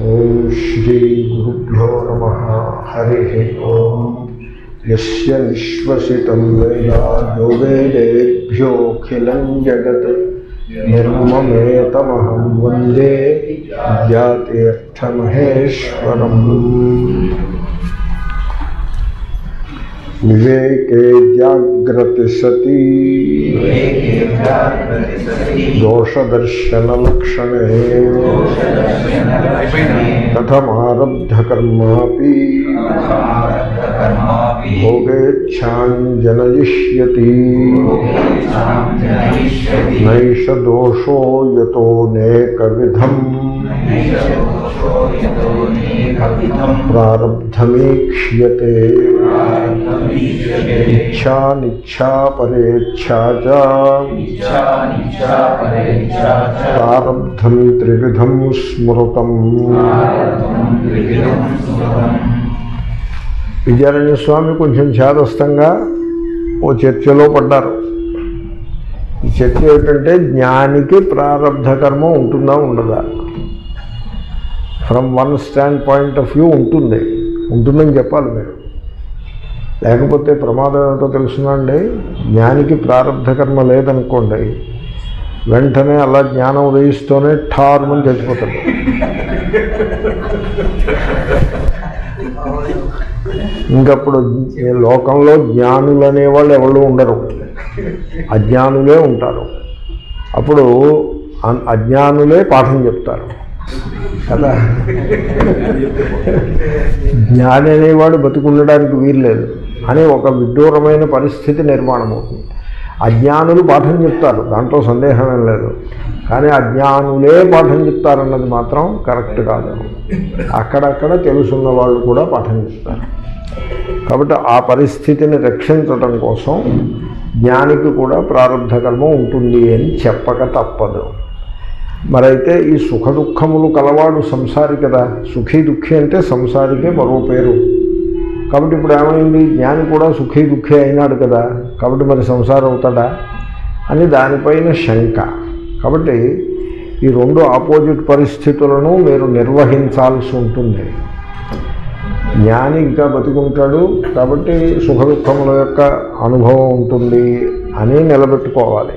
ఓం శ్రీ గురుభ్యో నమ హరి ఓం యస్య నిశ్వసితం వేద యో వేదేభ్యోఖిలం జగత్ विवेके जाग्रत सती दोषदर्शनलक्षण। कथमारब्धकर्मापि। जनयिष्य नैष दोषो यतोऽनेकविधम् प्रारब्धमीक्ष्यते। దోషో నిచ్ఛా ప్రారబ్ధం త్రివిధం స్మృతం విద్యారణ్య స్వామి కొంచెం ఛాదస్థంగా ఓ చర్చలో పడ్డారు. ఈ చర్చ ఏమిటంటే జ్ఞానికి ప్రారంధ కర్మ ఉంటుందా ఉండదా? From one standpoint of view ఉంటుంది. ఉంటుందని చెప్పాలి మీరు. లేకపోతే ప్రమాదం ఏమిటో తెలుసునండి. జ్ఞానికి ప్రారంధ కర్మ లేదనుకోండి వెంటనే అలా జ్ఞానం ఉదయిస్తూనే ఠారుమని చచ్చిపోతాడు. ఇంకప్పుడు ఈ లోకంలో జ్ఞానులు అనేవాళ్ళు ఎవరు ఉండరు. అజ్ఞానులే ఉంటారు. అప్పుడు అజ్ఞానులే పాఠం చెప్తారు. కదా? జ్ఞాని అనేవాడు బతుకుండడానికి వీల్లేదు. అనే ఒక విడ్డూరమైన పరిస్థితి నిర్మాణం అవుతుంది అజ్ఞానులు పాఠం చెప్తారు దాంట్లో సందేహమేం లేదు. కానీ అజ్ఞానులే పాఠం చెప్తారన్నది మాత్రం కరెక్ట్ కాదు. అక్కడక్కడ తెలుసున్న వాళ్ళు కూడా పాఠం చెప్తారు. కాబట్టి ఆ పరిస్థితిని రక్షించటం కోసం జ్ఞానికి కూడా ప్రారంభ కర్మ ఉంటుంది అని చెప్పక తప్పదు. మరైతే ఈ సుఖ దుఃఖములు కలవాడు సంసారి కదా? సుఖీ దుఃఖి అంటే సంసారికే మరో పేరు. కాబట్టి ఇప్పుడు ఏమైంది? జ్ఞాని కూడా సుఖీ దుఃఖీ అయినాడు కదా కాబట్టి మరి సంసారం అవుతాడా? అని దానిపైన శంక. కాబట్టి ఈ రెండు ఆపోజిట్ పరిస్థితులను మీరు నిర్వహించాల్సి ఉంటుంది. జ్ఞాని ఇంకా బతుకుంటాడు కాబట్టి సుఖ దుఃఖముల యొక్క అనుభవం ఉంటుంది అని నిలబెట్టుకోవాలి.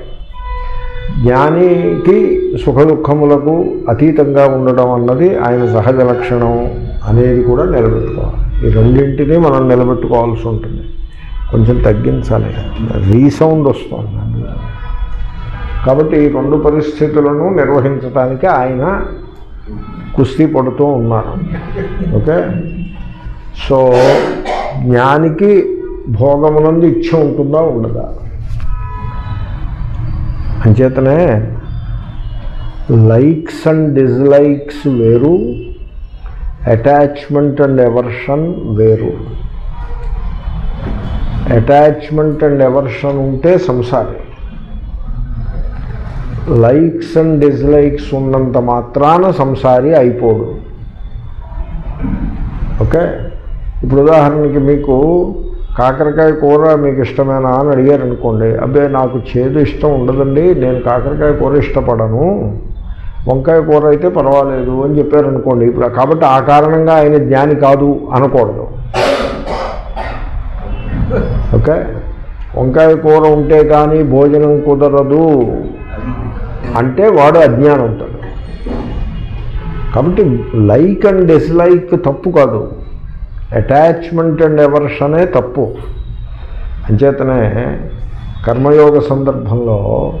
జ్ఞానికి సుఖ దుఃఖములకు అతీతంగా ఉండడం అన్నది ఆయన సహజ లక్షణం అనేది కూడా నిలబెట్టుకోవాలి. ఈ రెండింటినీ మనం నిలబెట్టుకోవాల్సి ఉంటుంది. కొంచెం తగ్గించాలి. రీసౌండ్ వస్తుంది కాబట్టి ఈ రెండు పరిస్థితులను నిర్వహించడానికి ఆయన కుస్తీ పడుతూ ఉన్నారు. ఓకే? సో జ్ఞానికి భోగమునందు ఇచ్చ ఉంటుందా ఉండదా? అంచేతనే లైక్స్ అండ్ డిస్లైక్స్ వేరు అటాచ్మెంట్ అండ్ ఎవర్షన్ వేరు. అటాచ్మెంట్ అండ్ ఎవర్షన్ ఉంటే సంసారి. లైక్స్ అండ్ డిస్లైక్స్ ఉన్నంత మాత్రాన సంసారి అయిపోడు. ఓకే? ఇప్పుడు ఉదాహరణకి మీకు కాకరకాయ కూర మీకు ఇష్టమేనా అని అడిగారు అనుకోండి నాకు చేదు ఇష్టం ఉండదండి నేను కాకరకాయ కూర ఇష్టపడను. వంకాయ కూర అయితే పర్వాలేదు అని చెప్పారు అనుకోండి ఇప్పుడు కాబట్టి ఆ కారణంగా ఆయన జ్ఞాని కాదు అనకూడదు. ఓకే? వంకాయ కూర ఉంటే కానీ భోజనం కుదరదు. అంటే వాడు అజ్ఞానంతాడు. కాబట్టి లైక్ అండ్ డిస్లైక్ తప్పు కాదు. అటాచ్మెంట్ అండ్ ఎవర్షనే తప్పు. అంచేతనే కర్మయోగ సందర్భంలో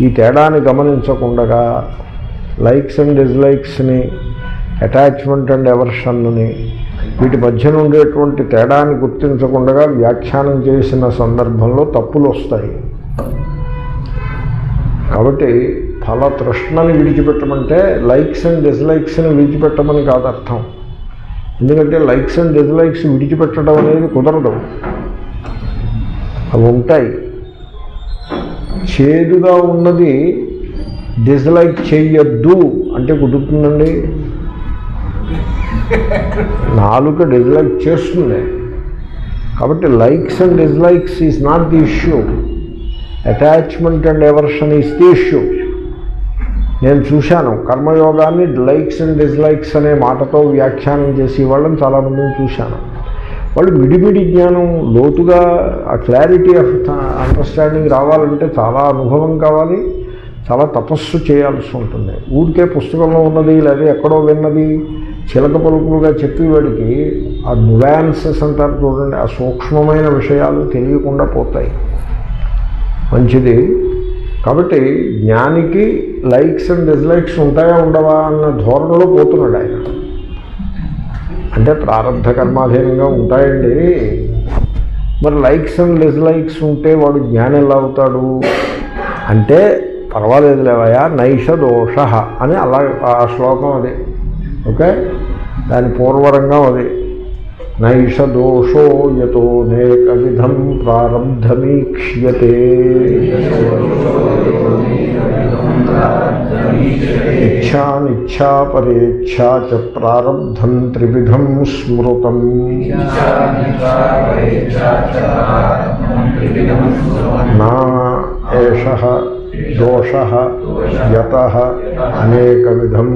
ఈ తేడాన్ని గమనించకుండగా లైక్స్ అండ్ డిస్లైక్స్ని అటాచ్మెంట్ అండ్ ఎవర్షన్ని వీటి మధ్యన ఉండేటువంటి తేడాన్ని గుర్తించకుండా వ్యాఖ్యానం చేసిన సందర్భంలో తప్పులు వస్తాయి. కాబట్టి ఫల తృష్ణని విడిచిపెట్టమంటే లైక్స్ అండ్ డిస్లైక్స్ని విడిచిపెట్టమని కాదు అర్థం. ఎందుకంటే లైక్స్ అండ్ డిస్లైక్స్ విడిచిపెట్టడం అనేది కుదరదు. అవి ఉంటాయి. చేదుగా ఉన్నది డిస్లైక్ చేయొద్దు అంటే కుదురుతుందండి? నాలుక డిస్లైక్ చేస్తుంది. కాబట్టి likes and dislikes is not the issue. Attachment and aversion is the issue. నేను చూశాను కర్మయోగాన్ని లైక్స్ అండ్ డిస్లైక్స్ అనే మాటతో వ్యాఖ్యానం చేసి వాళ్ళని చాలామందిని చూశాను. వాళ్ళు మిడిమిడి జ్ఞానం లోతుగా ఆ క్లారిటీ ఆఫ్ అండర్స్టాండింగ్ రావాలంటే చాలా అనుభవం కావాలి. చాలా తపస్సు చేయాల్సి ఉంటుంది. ఊరికే పుస్తకంలో ఉన్నది లేదా ఎక్కడో విన్నది చిలక పలుకులుగా చెప్పేవాడికి ఆ నువాన్సెస్ అంటారు చూడండి ఆ సూక్ష్మమైన విషయాలు తెలియకుండా పోతాయి. మంచిది. కాబట్టి జ్ఞానికి లైక్స్ అండ్ డిస్లైక్స్ ఉంటాయా ఉండవా అన్న ధోరణిలో పోతున్నాడు ఆయన. అంటే ప్రారంభ కర్మాధీనంగా ఉంటాయండి. మరి లైక్స్ అండ్ డిస్లైక్స్ ఉంటే వాడు జ్ఞానం ఎలా అవుతాడు? అంటే పర్వాలేదు లేవయా నైష దోష అని అలా ఆ శ్లోకం అది. ఓకే? దాని పూర్వరంగం అది. నైష దోషో యతో నేక విధం ప్రారంధమీక్ష్యతే. ఇచ్ఛానిచ్ఛా పరేచ్ఛా చ ప్రారంధం త్రివిధం స్మృతం. నా ఏష దోష యత అనేక విధం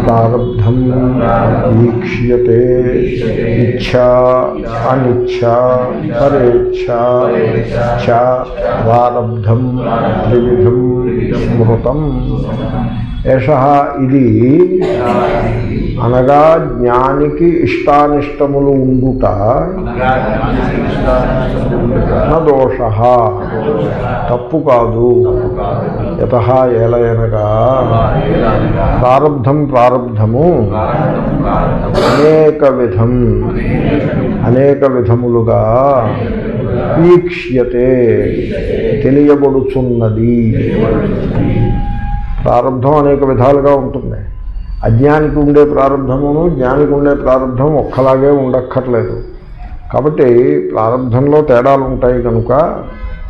ప్రారబ్ధం వీక్ష్యతే ఇచ్ఛా అనిచ్ఛా పరేచ్ఛా చ ప్రారబ్ధం త్రివిధం స్మృతం ఏష ఇది అనగా జ్ఞానికి ఇష్టానిష్టములు ఉండుట నా దోష తప్పు కాదు యత ఏలయనగా ప్రారబ్ధం ప్రారబ్ధము అనేక విధం అనేక విధములుగా వీక్ష్యతే తెలియబడుచున్నది ప్రారంభం అనేక విధాలుగా ఉంటుంది. అజ్ఞానికి ఉండే ప్రారంభమును జ్ఞానికి ఉండే ప్రారంభం ఒక్కలాగే ఉండక్కర్లేదు. కాబట్టి ప్రారంభంలో తేడాలు ఉంటాయి కనుక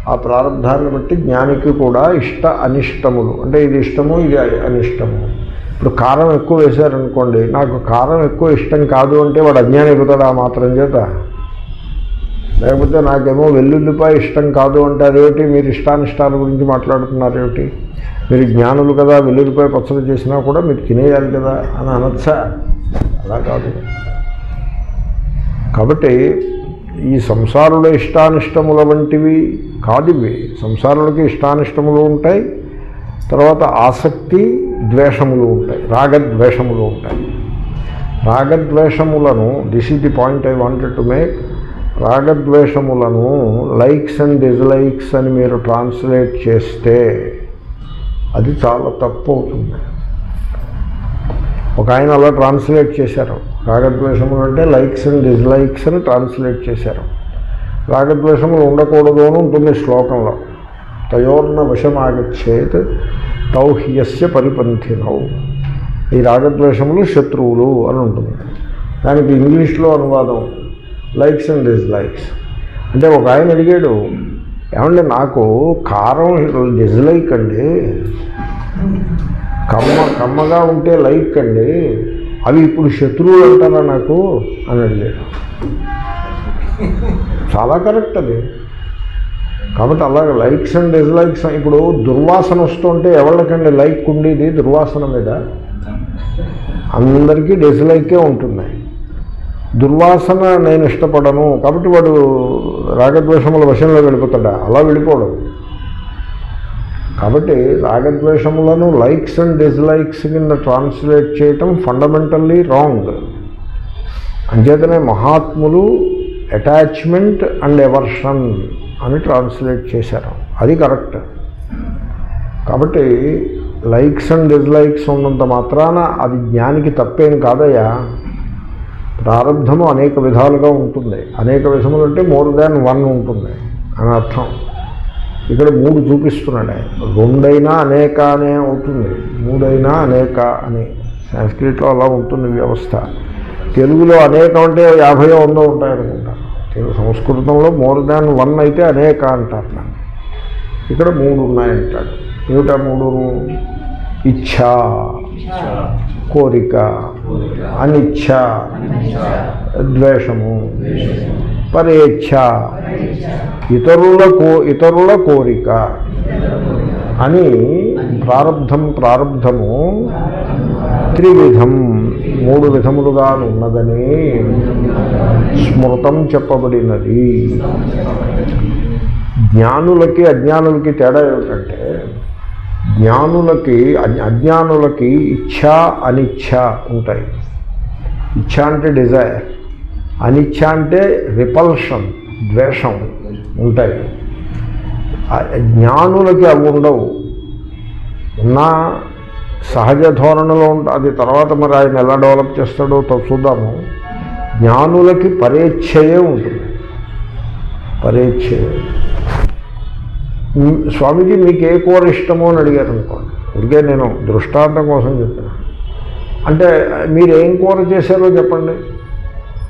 ఆ ప్రారంధాన్ని బట్టి జ్ఞానికి కూడా ఇష్ట అనిష్టములు అంటే ఇది ఇష్టము ఇది అనిష్టము. ఇప్పుడు కారం ఎక్కువ వేశారనుకోండి నాకు కారం ఎక్కువ ఇష్టం కాదు అంటే వాడు అజ్ఞానం అయిపోతాడు ఆ మాత్రం చేత? లేకపోతే నాకేమో వెల్లుల్లిపాయ ఇష్టం కాదు అంటే అదేమిటి? మీరు ఇష్టానిష్టాల గురించి మాట్లాడుతున్నారు ఏమిటి? మీరు జ్ఞానులు కదా వెల్లుల్లిపాయ పచ్చడి చేసినా కూడా మీరు తినేయాలి కదా అని అనొచ్చా? అలా కాదు. కాబట్టి ఈ సంసారుల ఇష్టానిష్టముల వంటివి కాదు ఇవి సంసారులకి ఇష్టానిష్టములు ఉంటాయి తర్వాత ఆసక్తి ద్వేషములు ఉంటాయి రాగద్వేషములు ఉంటాయి. రాగద్వేషములను this is the point I wanted to make రాగద్వేషములను likes and dislikes అని మీరు ట్రాన్స్లేట్ చేస్తే అది చాలా తప్పు అవుతుంది ఒక ఆయన అలా ట్రాన్స్లేట్ చేశారు. రాగద్వేషములు అంటే లైక్స్ అండ్ డిజ్లైక్స్ అని ట్రాన్స్లేట్ చేశారు. రాగద్వేషములు ఉండకూడదు అని ఉంటుంది శ్లోకంలో. తయోర్ణ వశమాగచ్చేత్ తౌహ్యస్య పరిపంథినవు ఈ రాగద్వేషములు శత్రువులు అని ఉంటుంది. దానికి ఇంగ్లీష్లో అనువాదం లైక్స్ అండ్ డిజ్లైక్స్ అంటే ఒక ఆయన అడిగాడు ఏమంటే నాకు కారం డిజ్లైక్ అండి. కమ్మ కమ్మగా ఉంటే లైక్ అండి. అవి ఇప్పుడు శత్రువులు అంటారా నాకు? అని అడిగాడు. చాలా కరెక్ట్ అది. కాబట్టి అలాగే లైక్స్ అండ్ డిజ్లైక్స్ ఇప్పుడు దుర్వాసన వస్తుంటే ఎవరికండి లైక్ ఉండేది? దుర్వాసన మీద. అందరికీ డిజ్లైకే ఉంటున్నాయి. దుర్వాసన నేను ఇష్టపడను. కాబట్టి వాడు రాగద్వేషముల వశంలో వెళ్ళిపోతాడా? అలా వెళ్ళిపోవడం కాబట్టి రాగద్వేషములను లైక్స్ అండ్ డిస్లైక్స్ కింద ట్రాన్స్లేట్ చేయటం ఫండమెంటల్లీ రాంగ్ అంచేతనే మహాత్ములు అటాచ్మెంట్ అండ్ ఎవర్షన్ అని ట్రాన్స్లేట్ చేశారు. అది కరెక్ట్ కాబట్టి లైక్స్ అండ్ డిస్లైక్స్ ఉన్నంత మాత్రాన అది జ్ఞానికి తప్పేం కాదయ్యా. ప్రారంధము అనేక విధాలుగా ఉంటుంది. అనేక విధములు అంటే మోర్ దాన్ వన్ ఉంటుంది అని అర్థం. ఇక్కడ మూడు చూపిస్తున్నాడు ఆయన. రెండైనా అనేక అనే అవుతుంది. మూడైనా అనేక అని. సంస్కృతిలో అలా ఉంటుంది వ్యవస్థ. తెలుగులో అనేకం అంటే యాభై వందో ఉంటాయనుకుంటా. తెలుగు సంస్కృతంలో మోర్ దాన్ వన్ అయితే అనేక అంటారు దాన్ని. ఇక్కడ మూడు ఉన్నాయంటాడు. ఏమిటా మూడును ఇచ్ఛ. కోరిక అనిచ్ఛ ద్వేషము పరేచ్ఛ ఇతరుల కో ఇతరుల కోరిక అని ప్రారంధం ప్రారంధము త్రివిధం మూడు విధములుగా ఉన్నదని స్మృతం చెప్పబడినది. జ్ఞానులకి అజ్ఞానులకి తేడా ఏమిటంటే జ్ఞానులకి అజ్ఞానులకి ఇచ్ఛ అనిచ్ఛ ఉంటాయి. ఇచ్ఛ అంటే డిజైర్ అనిచ్ఛ అంటే రిపల్షన్ ద్వేషం ఉంటాయి. జ్ఞానులకి అవి ఉండవు. ఉన్న సహజ ధోరణిలో ఉంటా అది తర్వాత మరి ఆయన ఎలా డెవలప్ చేస్తాడో చూద్దాము. జ్ఞానులకి పరేచ్ఛయే ఉంటుంది. పరేచ్ఛయే. స్వామీజీ మీకు ఏ కూర ఇష్టమో అని అడిగారు అనుకోండి. ఇదిగే నేను దృష్టాంతం కోసం చెప్పాను. అంటే మీరు ఏం కూర చేశారో చెప్పండి.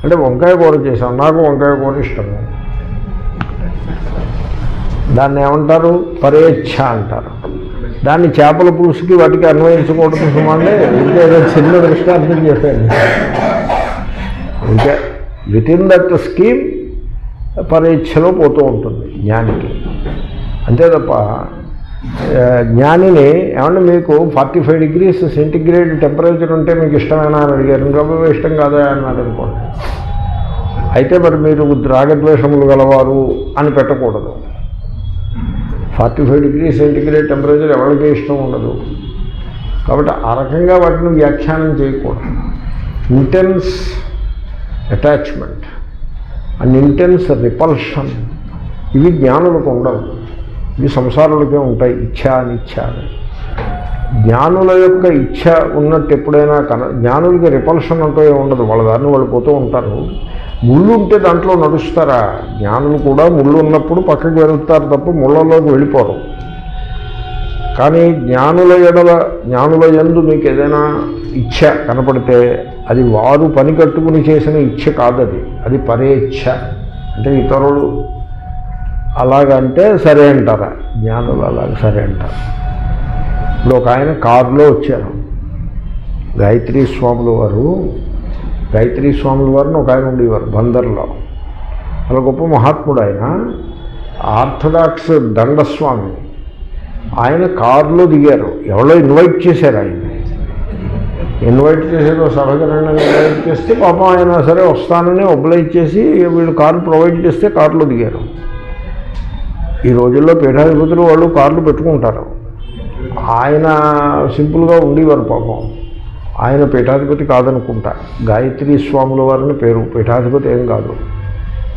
అంటే వంకాయ కూర చేశాం నాకు వంకాయ కూర ఇష్టము. దాన్ని ఏమంటారు? పరేచ్ఛ అంటారు. దాన్ని చేపల పులుసుకి వాటికి అన్వయించకూడదు సుమండి. ఇంకా ఏదో చిన్న దృష్టాంతం చెప్పాను. ఇంకా విత్ ఇన్ దట్ స్కీమ్ పరీక్షలో పోతూ ఉంటుంది జ్ఞానికి. అంతే తప్ప జ్ఞానిని ఏమన్నా మీకు forty five degrees centigrade temperature ఉంటే మీకు ఇష్టమేనా అని అడిగారు. ఇంకొక ఇష్టం కాదా అన్నారు అనుకోండి. అయితే మరి మీరు రాగద్వేషములు గలవారు అని పెట్టకూడదు. Forty five degree centigrade temperature ఎవరికే ఇష్టం ఉండదు. కాబట్టి ఆ రకంగా వాటిని వ్యాఖ్యానం చేయకూడదు. Intense attachment and intense repulsion ఇవి జ్ఞానులకు ఉండవు. ఇవి సంసారులకే ఉంటాయి. ఇచ్ఛ అని అని. జ్ఞానుల యొక్క ఇచ్ఛ ఉన్నట్టు ఎప్పుడైనా కన జ్ఞానులకి రిపల్షన్ అంటూ ఉండదు. వాళ్ళ దారిని వాళ్ళు పోతూ ఉంటారు. ముళ్ళు ఉంటే దాంట్లో నడుస్తారా? జ్ఞానులు కూడా ముళ్ళు ఉన్నప్పుడు పక్కకి వెళ్తారు తప్ప ముళ్ళలోకి వెళ్ళిపోరు. కానీ జ్ఞానుల ఎడల జ్ఞానుల యందు మీకు ఏదైనా ఇచ్ఛ కనపడితే అది వారు పని కట్టుకుని చేసిన ఇచ్ఛ కాదది. అది పరేచ్ఛ అంటే ఇతరులు అలాగంటే సరే అంటారా? జ్ఞానులు అలాగ సరే అంటారు. ఇప్పుడు ఒక ఆయన కారులో వచ్చారు. గాయత్రి స్వాముల వారు గాయత్రి స్వాముల వారిని ఒక ఆయన ఉండేవారు బందర్లో. అలా గొప్ప మహాత్ముడు ఆయన ఆర్థడాక్స్ దండస్వామి. ఆయన కారులో దిగారు. ఎవరో ఇన్వైట్ చేశారు ఆయన ఇన్వైట్ చేసేదో సహజరంగా ఇన్వైట్ చేస్తే పాపం ఆయన సరే వస్తానని ఒబ్లైజ్ చేసి వీళ్ళు కారు ప్రొవైడ్ చేస్తే కారులో దిగారు. ఈ రోజుల్లో పీఠాధిపతులు వాళ్ళు కార్లు పెట్టుకుంటారు. ఆయన సింపుల్గా ఉండేవారు పాపం. ఆయన పీఠాధిపతి కాదనుకుంటా. గాయత్రి స్వాముల వారిని పేరు. పీఠాధిపతి ఏం కాదు.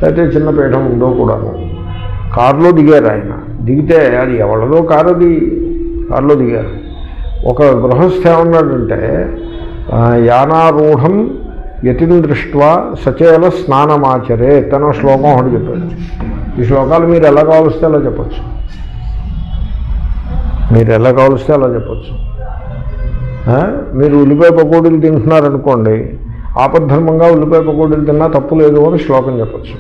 అయితే చిన్న పీఠం ఉందో కూడాను. కారులో దిగారు ఆయన. దిగితే అది ఎవరిదో కారు అది. కారులో దిగారు. ఒక గృహస్థ ఏమన్నాడంటే యానారూఢం యతిని దృష్ట్వా సచేల స్నానమాచరే తన శ్లోకం ఒకటి చెప్పాడు. ఈ శ్లోకాలు మీరు ఎలా కావలిస్తే అలా చెప్పచ్చు. మీరు ఎలా కావలిస్తే అలా చెప్పచ్చు. మీరు ఉల్లిపాయ పకోడీలు తింటున్నారనుకోండి ఆపద్ధర్మంగా ఉల్లిపాయ పకోడీలు తిన్నా తప్పు లేదు అని శ్లోకం చెప్పచ్చు.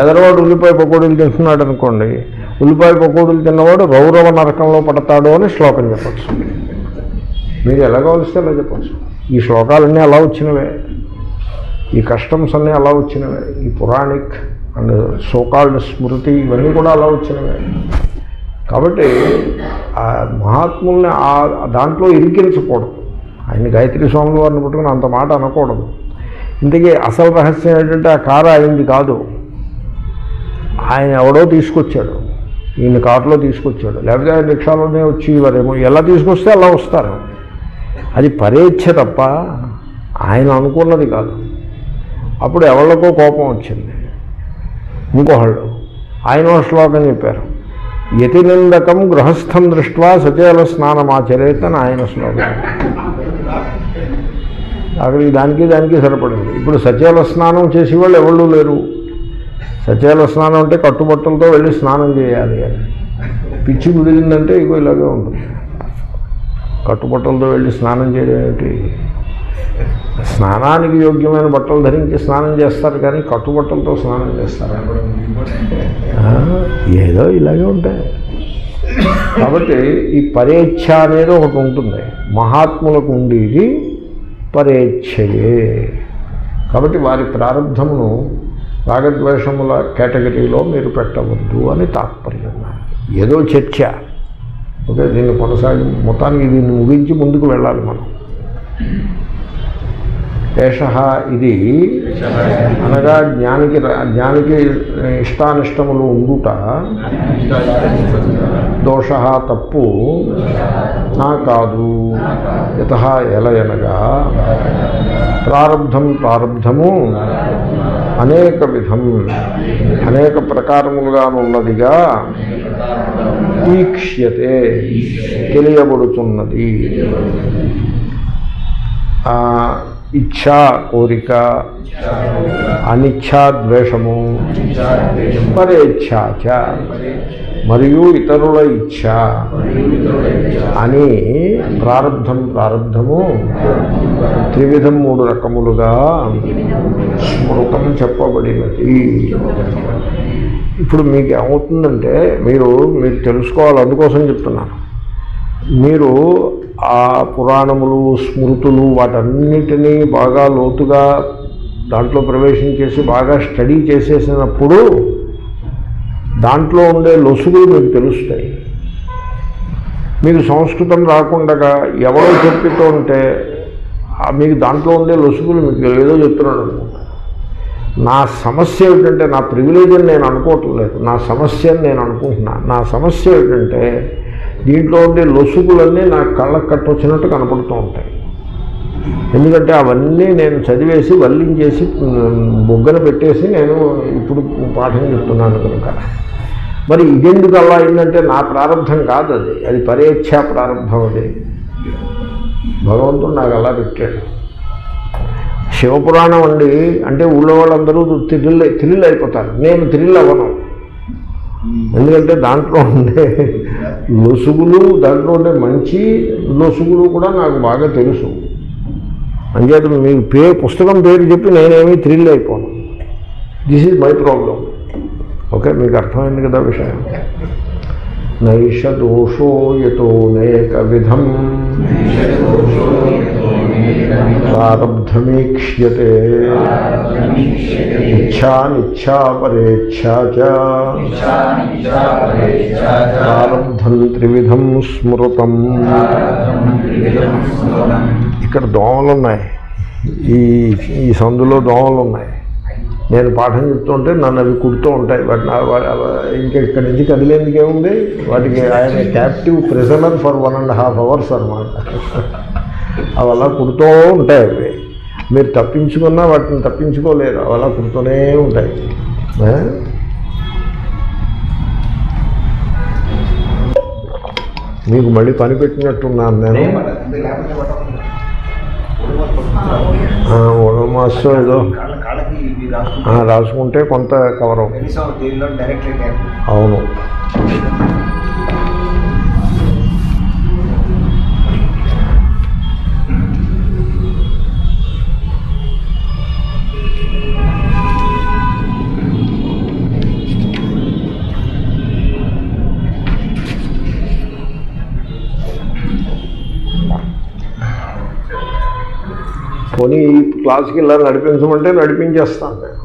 ఎదరవాడు ఉల్లిపాయ పకోడీలు తింటున్నాడు అనుకోండి ఉల్లిపాయ పకోడీలు తిన్నవాడు రౌరవ నరకంలో పడతాడు అని శ్లోకం చెప్పచ్చు. మీరు ఎలా కావలిస్తే అలా చెప్పచ్చు. ఈ శ్లోకాలన్నీ అలా వచ్చినవే. ఈ కస్టమ్స్ అన్నీ అలా వచ్చినవే. ఈ పురాణిక్ అండ్ సోకాల్డ్ స్మృతి ఇవన్నీ కూడా అలా వచ్చినవే. కాబట్టి ఆ మహాత్ముల్ని ఆ దాంట్లో ఇరికించకూడదు. ఆయన గాయత్రి స్వామి వారిని పట్టుకుని అంత మాట అనకూడదు. ఇంతకీ అసలు రహస్యం ఏంటంటే ఆ కారు అయింది కాదు. ఆయన ఎవడో తీసుకొచ్చాడు. ఈయన కారులో తీసుకొచ్చాడు. లేకపోతే ఆయన రిక్షాలోనే వచ్చి వారేమో ఎలా తీసుకొస్తే అలా వస్తారు. అది పరేచ్ఛ తప్ప ఆయన అనుకున్నది కాదు. అప్పుడు ఎవరికో కోపం వచ్చింది. ఇంకొకళ్ళు ఆయన ఒక శ్లోకం చెప్పారు. యతి నిందకం గృహస్థం దృష్ట్వా సచేల స్నానమాచరేత్ అని ఆయన శ్లోకం. అక్కడికి దానికి దానికి సరిపడింది. ఇప్పుడు సచేల స్నానం చేసేవాళ్ళు ఎవళ్ళు లేరు? సచేల స్నానం అంటే కట్టుబట్టలతో వెళ్ళి స్నానం చేయాలి అని. పిచ్చి కుదిరిందంటే ఇగో ఇలాగే ఉంటుంది. కట్టుబట్టలతో వెళ్ళి స్నానం చేయడం ఏమిటి స్నానానికి యోగ్యమైన బట్టలు ధరించి స్నానం చేస్తారు కానీ కట్టుబట్టలతో స్నానం చేస్తారు. ఏదో ఇలాగే ఉంటాయి. కాబట్టి ఈ పరేచ్ఛ అనేది ఒకటి ఉంటుంది. మహాత్ములకు ఉండేది పరేచ్ఛయే. కాబట్టి వారి ప్రారంధమును రాగద్వేషముల కేటగిరీలో మీరు పెట్టవద్దు అని తాత్పర్యం ఏదో చర్చ. ఓకే దీన్ని కొనసాగి మొత్తానికి దీన్ని ముగించి ముందుకు వెళ్ళాలి మనం. ఏష ఇది అనగా జ్ఞానికి జ్ఞానికి ఇష్టానిష్టములు ఉండుట. దోష తప్పు నా కాదు. యత ఎలయనగా ప్రారంధం ప్రారంధము అనేక విధం అనేక ప్రకారములుగానున్నదిగా ఈక్ష్యతే తెలియబడుతున్నది. ఇచ్ఛా కోరిక అనిచ్ఛా ద్వేషము పరేచ్ఛాచ మరియు ఇతరుల ఇచ్ఛ అని ప్రారంధం ప్రారంధము త్రివిధం మూడు రకములుగా స్మృతం చెప్పబడినది. ఇప్పుడు మీకు ఏమవుతుందంటే మీరు మీరు తెలుసుకోవాలి అందుకోసం చెప్తున్నాను. మీరు ఆ పురాణములు స్మృతులు వాటన్నిటినీ బాగా లోతుగా దాంట్లో ప్రవేశించేసి బాగా స్టడీ చేసేసినప్పుడు దాంట్లో ఉండే లొసుగులు మీకు తెలుస్తాయి. మీకు సంస్కృతం రాకుండా ఎవరో చెప్తూ ఉంటే మీకు దాంట్లో ఉండే లొసుగులు మీకు ఏదో చెప్తున్నాడు అనుకుంటా. నా సమస్య ఏమిటంటే నా ప్రివిలేజ్ అని నేను అనుకోవటం లేదు. నా సమస్య అని నేను అనుకుంటున్నాను నా సమస్య ఏమిటంటే దీంట్లో ఉండే లొసుగులన్నీ నా కళ్ళకు కట్టొచ్చినట్టు కనపడుతూ ఉంటాయి. ఎందుకంటే అవన్నీ నేను చదివేసి వల్లించేసి బొగ్గన పెట్టేసి నేను ఇప్పుడు పాఠం చెప్తున్నాను కనుక. మరి ఇదెందుకు అలా అయిందంటే నా ప్రారంభం కాదు అది. అది పరేచ్ఛ ప్రారంభం అది. భగవంతుడు నాకు అలా పెట్టాడు. శివపురాణం అండి అంటే ఊళ్ళో వాళ్ళందరూ థ్రిల్ థ్రిల్ అయిపోతారు. నేను థ్రిల్ అవ్వను. ఎందుకంటే దాంట్లో ఉండే లొసుగులు దాంట్లో ఉండే మంచి లొసుగులు కూడా నాకు బాగా తెలుసు. అంచేత మీకు పే పుస్తకం పేరు చెప్పి నేనేమీ thrill అయిపోను. This is my problem okay మీకు అర్థమైంది కదా విషయం? నైష దోషో యతోనేక విధం. ప్రారబ్ధమీక్ష్యతే ఇచ్చానిచ్చాపరేచ్ఛా నిచ్ఛా ప్రారబ్ధం త్రివిధం స్మృతం ఇక్కడ దోమలు ఉన్నాయి. ఈ ఈ సందులో దోమలు ఉన్నాయి. నేను పాఠం చెప్తుంటే నన్ను అవి కుడుతూ ఉంటాయి. వాటి ఇంకా ఇక్కడి నుంచి కదిలేందుకేముంది? వాటికి ఆయన captive prisoner for one and half hours అనమాట అవి అలా కుడుతూ ఉంటాయి అవి. మీరు తప్పించుకున్నా వాటిని తప్పించుకోలేరు. అవి అలా కుడుతూనే ఉంటాయి? మీకు మళ్ళీ పని పెట్టినట్టున్నాను నేను. మాసం ఏదో రాసుకుంటే కొంత కవర్. అవుతుంది అవును. పోనీ ఈ క్లాస్కి ఇలా నడిపించమంటే నడిపించేస్తాను నేను.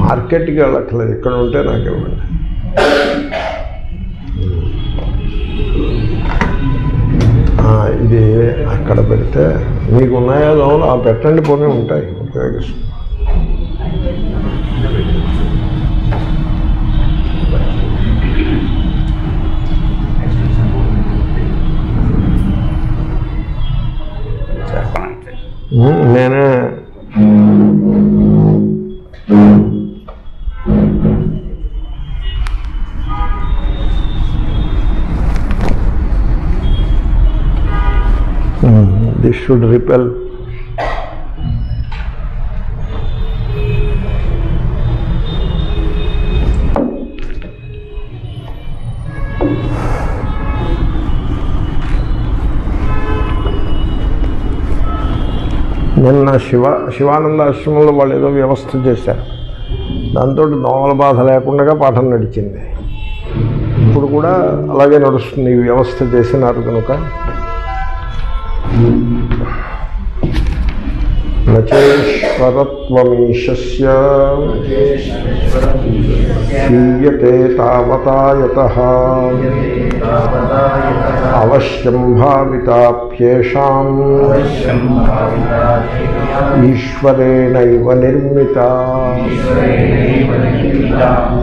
మార్కెట్కి వెళ్ళక్కర్లేదు ఇక్కడ ఉంటే నాకు ఇవ్వండి. ఇది అక్కడ పెడితే మీకు ఉన్నాయా దోమలు ఆ పెట్టండి పోనీ ఉంటాయి. ఉపయోగిస్తాం. ఉమ్, నేనే దిస్ షుడ్ నిన్న శివ శివానంద ఆశ్రమంలో వాళ్ళు ఏదో వ్యవస్థ చేశారు. దాంతో దోమల బాధ లేకుండా పాఠం నడిచింది. ఇప్పుడు కూడా అలాగే నడుస్తుంది ఈ వ్యవస్థ చేసినారు కనుక. నచేశ్వరత్వమీశస్య హీయతే తావతాయత అవశ్యం భావితాప్యేషాం ఈశ్వరేణైవ నిర్మిత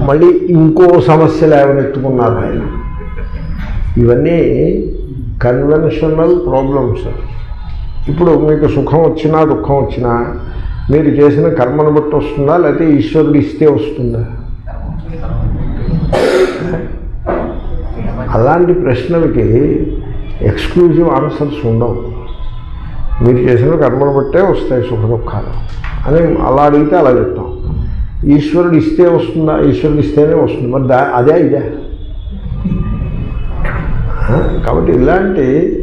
మళ్ళీ ఇంకో సమస్య లేవనెత్తుకున్నారు ఆయన ఇవన్నీ కన్వెన్షనల్ ప్రాబ్లమ్స్ ఇప్పుడు మీకు సుఖం వచ్చినా దుఃఖం వచ్చినా మీరు చేసిన కర్మను బట్టి వస్తుందా? లేకపోతే ఈశ్వరుడు ఇస్తే వస్తుందా? అలాంటి ప్రశ్నలకి ఎక్స్క్లూజివ్ ఆన్సర్స్ ఉండవు. మీరు చేసిన కర్మను బట్టే వస్తాయి సుఖ దుఃఖాలు. అని అలా అడిగితే అలా చెప్తాం. ఈశ్వరుడు ఇస్తే వస్తుందా? ఈశ్వరుడు ఇస్తేనే వస్తుంది. మరి దా అదే ఇదే. కాబట్టి ఇలాంటి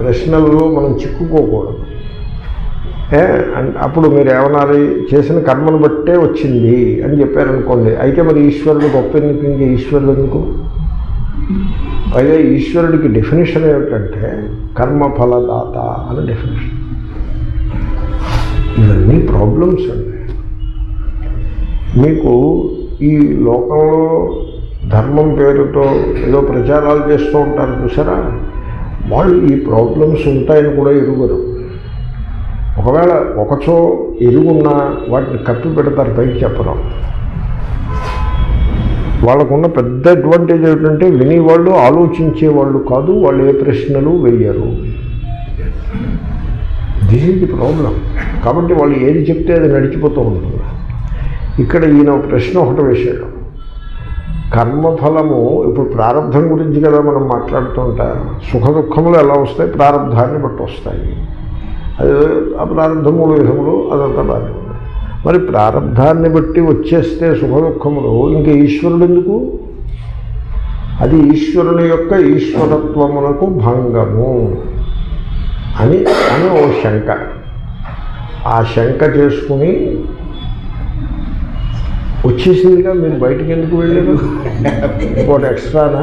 ప్రశ్నల్లో మనం చిక్కుకోకూడదు. ఏ, అప్పుడు మీరు ఏమన్నారు చేసిన కర్మను బట్టే వచ్చింది అని చెప్పారనుకోండి. అయితే మరి ఈశ్వరుడు గొప్ప ఎందుకు? ఇంకా ఈశ్వరుడు ఎందుకు? పైగా ఈశ్వరుడికి డెఫినేషన్ ఏమిటంటే కర్మఫలదాత అని డెఫినేషన్ ఇవన్నీ ప్రాబ్లమ్స్ అండి. మీకు ఈ లోకంలో ధర్మం పేరుతో ఏదో ప్రచారాలు చేస్తూ ఉంటారు చూసారా? వాళ్ళు ఈ ప్రాబ్లమ్స్ ఉంటాయని కూడా ఎరుగరు. ఒకవేళ ఒకచో ఎరుగున్నా వాటిని కప్పి పెడతారు పైకి చెప్పడం. వాళ్ళకున్న పెద్ద అడ్వాంటేజ్ ఏమిటంటే వినేవాళ్ళు ఆలోచించేవాళ్ళు కాదు వాళ్ళు ఏ ప్రశ్నలు వెయ్యరు దిస్ ఈజ్ ది ప్రాబ్లం కాబట్టి వాళ్ళు ఏది చెప్తే అది నడిచిపోతూ ఉంటుంది. ఇక్కడ ఈయన ఒక ప్రశ్న ఒకటి వేసాడు కర్మఫలము ఇప్పుడు ప్రారంభం గురించి కదా మనం మాట్లాడుతుంటాం సుఖ దుఃఖములు ఎలా వస్తాయి? ప్రారంధాన్ని బట్టి వస్తాయి. అది ఆ ప్రారంభం మూడు విధములు అదంతా బాగానే ఉంది. మరి ప్రారంధాన్ని బట్టి వచ్చేస్తే సుఖ దుఃఖములు ఇంకా ఈశ్వరుడు ఎందుకు? అది ఈశ్వరుని యొక్క ఈశ్వరత్వమునకు భంగము అని అని ఓ శంక. ఆ శంక చేసుకుని వచ్చేసిందిగా మీరు బయటకు ఎందుకు వెళ్ళారు? ఇంకోటి ఎక్స్ట్రానా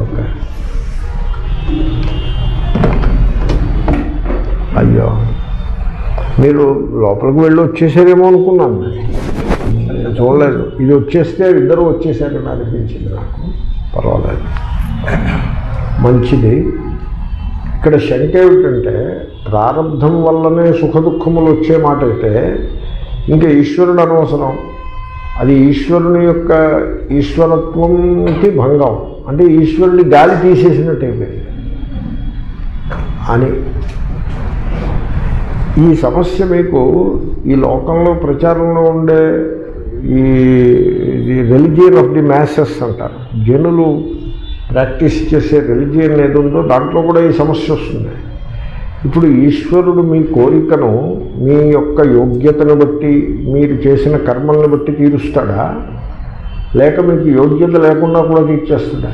ఓకే. అయ్యో. మీరు లోపలికి వెళ్ళి వచ్చేసారేమో అనుకున్నాను చూడలేదు. ఇది వచ్చేస్తే ఇద్దరు వచ్చేసారని అనిపించింది నాకు. పర్వాలేదు. మంచిది. ఇక్కడ శంక ఏమిటంటే ప్రారంభం వల్లనే సుఖ దుఃఖములు వచ్చే మాట అయితే ఇంకా ఈశ్వరుడు అనవసరం. అది ఈశ్వరుని యొక్క ఈశ్వరత్వంకి భంగం. అంటే ఈశ్వరుని గాలి తీసేసినట్టు అయిపోయింది అని. ఈ సమస్య మీకు ఈ లోకంలో ప్రచారంలో ఉండే ఈ రిలిజియన్ ఆఫ్ ది మ్యాసెస్ అంటారు. జనులు ప్రాక్టీస్ చేసే రిలిజియన్ ఏది ఉందో దాంట్లో కూడా ఈ సమస్య వస్తుంది. ఇప్పుడు ఈశ్వరుడు మీ కోరికను మీ యొక్క యోగ్యతను బట్టి మీరు చేసిన కర్మలను బట్టి తీరుస్తాడా? లేక మీకు యోగ్యత లేకుండా కూడా తీర్చేస్తాడా?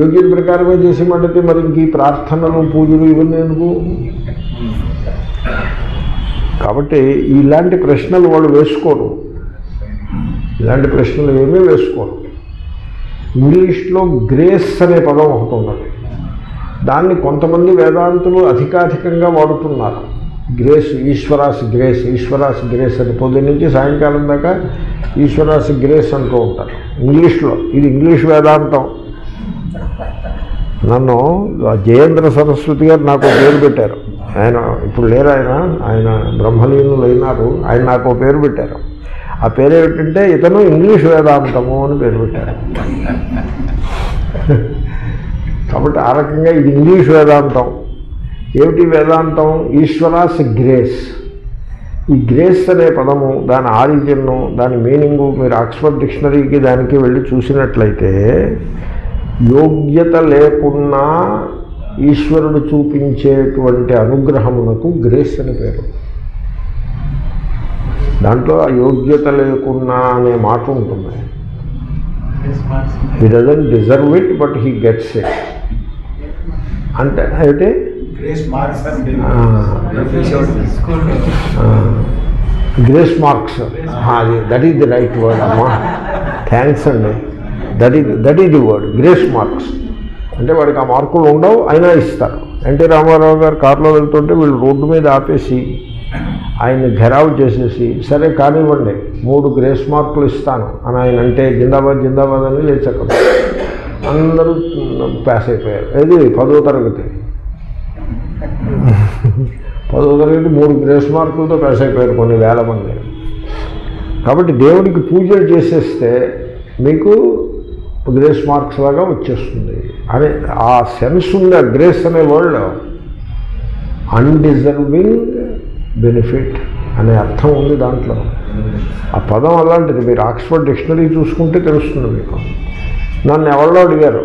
యోగ్యత ప్రకారమే చేసి మరి ఇంక ఈ ప్రార్థనలు పూజలు ఇవన్నీ ఎందుకు? కాబట్టి ఇలాంటి ప్రశ్నలు వాళ్ళు వేసుకోరు. ఇలాంటి ప్రశ్నలు ఏమీ వేసుకోరు. ఇంగ్లీష్లో గ్రేస్ అనే పదం ఒకటి ఉన్నది. దాన్ని కొంతమంది వేదాంతులు అధికాధికంగా వాడుతున్నారు. Grace Ishwara's grace Ishwara's grace అని పొద్దున్న నుంచి సాయంకాలం దాకా ఈశ్వరాస్ గ్రేస్ అంటూ ఉంటారు. ఇంగ్లీష్లో ఇది ఇంగ్లీష్ వేదాంతం. నన్ను జయేంద్ర సరస్వతి గారు నాకు పేరు పెట్టారు. ఆయన ఇప్పుడు లేరు ఆయన ఆయన బ్రహ్మలీనులు అయినారు ఆయన నాకు పేరు పెట్టారు. ఆ పేరు ఏమిటంటే ఇతను ఇంగ్లీష్ వేదాంతము అని పేరు పెట్టారు. కాబట్టి ఆ రకంగా ఇది ఇంగ్లీష్ వేదాంతం. ఏమిటి వేదాంతం? ఈశ్వరాస్ గ్రేస్. ఈ గ్రేస్ అనే పదము దాని ఆరిజిన్ను దాని మీనింగు మీరు ఆక్స్ఫర్డ్ డిక్షనరీకి దానికి వెళ్ళి చూసినట్లయితే యోగ్యత లేకున్నా ఈశ్వరుడు చూపించేటువంటి అనుగ్రహమునకు గ్రేస్ అని పేరు. దాంట్లో ఆ యోగ్యత లేకున్నా అనే మాట ఉంటుంది. He doesn't deserve it but he gets it అంటే అయితే గ్రేస్ మార్క్స్ అంటే గ్రేస్ మార్క్స్ అది that is the right word అమ్మా. థ్యాంక్స్ అండి. That is that is the word grace marks అంటే వాడికి ఆ మార్కులు ఉండవు అయినా ఇస్తారు. ఎన్టీ రామారావు గారు కారులో వెళ్తుంటే వీళ్ళు రోడ్డు మీద ఆపేసి ఆయన్ని ఘెరావు చేసేసి సరే కానివ్వండి మూడు గ్రేస్ మార్కులు ఇస్తాను. అని ఆయన అంటే జిందాబాద్ జిందాబాద్ అని లేచక్క అందరూ పాస్ అయిపోయారు. ఏది? పదో తరగతి. పదో తరగతి మూడు గ్రేస్ మార్కులతో పాస్ అయిపోయారు కొన్ని వేల మంది. కాబట్టి దేవుడికి పూజలు చేసేస్తే మీకు గ్రేస్ మార్క్స్ లాగా వచ్చేస్తుంది. అనే ఆ సెన్స్ ఉంది ఆ గ్రేస్ అనే వర్డ్ అన్డిజర్వింగ్ బెనిఫిట్ అనే అర్థం ఉంది దాంట్లో. ఆ పదం అలాంటిది. మీరు ఆక్స్ఫర్డ్ డిక్షనరీ చూసుకుంటే తెలుస్తుంది మీకు. నన్ను ఎవరిలో అడిగారు.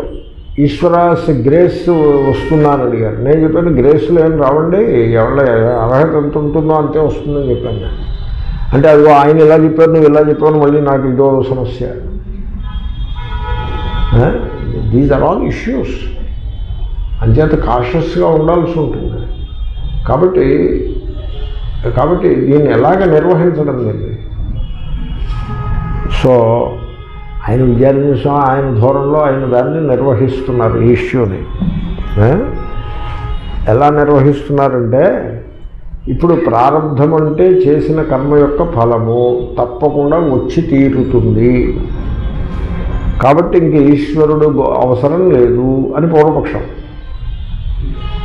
ఈశ్వరాస్ గ్రేస్ వస్తున్నాను అడిగారు. నేను చెప్పాను గ్రేస్లో ఏం రావండి? ఎవరి అర్హత ఎంత ఉంటుందో అంతే వస్తుందని చెప్పాను నేను. అంటే అదిగో ఆయన ఇలా చెప్పారు నువ్వు ఇలా చెప్పాను మళ్ళీ నాకు ఇదో సమస్య. దీస్ ఆర్ ఆల్ ఇష్యూస్ అంచేత కాషస్గా ఉండాల్సి ఉంటుంది. కాబట్టి కాబట్టి దీన్ని ఎలాగ నిర్వహించడం లేదు సో ఆయన విద్యార్థి స్వామి ఆయన ధోరణిలో ఆయన దాన్ని నిర్వహిస్తున్నారు ఈ ఇష్యూని ఎలా నిర్వహిస్తున్నారంటే ఇప్పుడు ప్రారంధం అంటే చేసిన కర్మ యొక్క ఫలము తప్పకుండా వచ్చి తీరుతుంది. కాబట్టి ఇంక ఈశ్వరుడు అవసరం లేదు అని పూర్వపక్షం.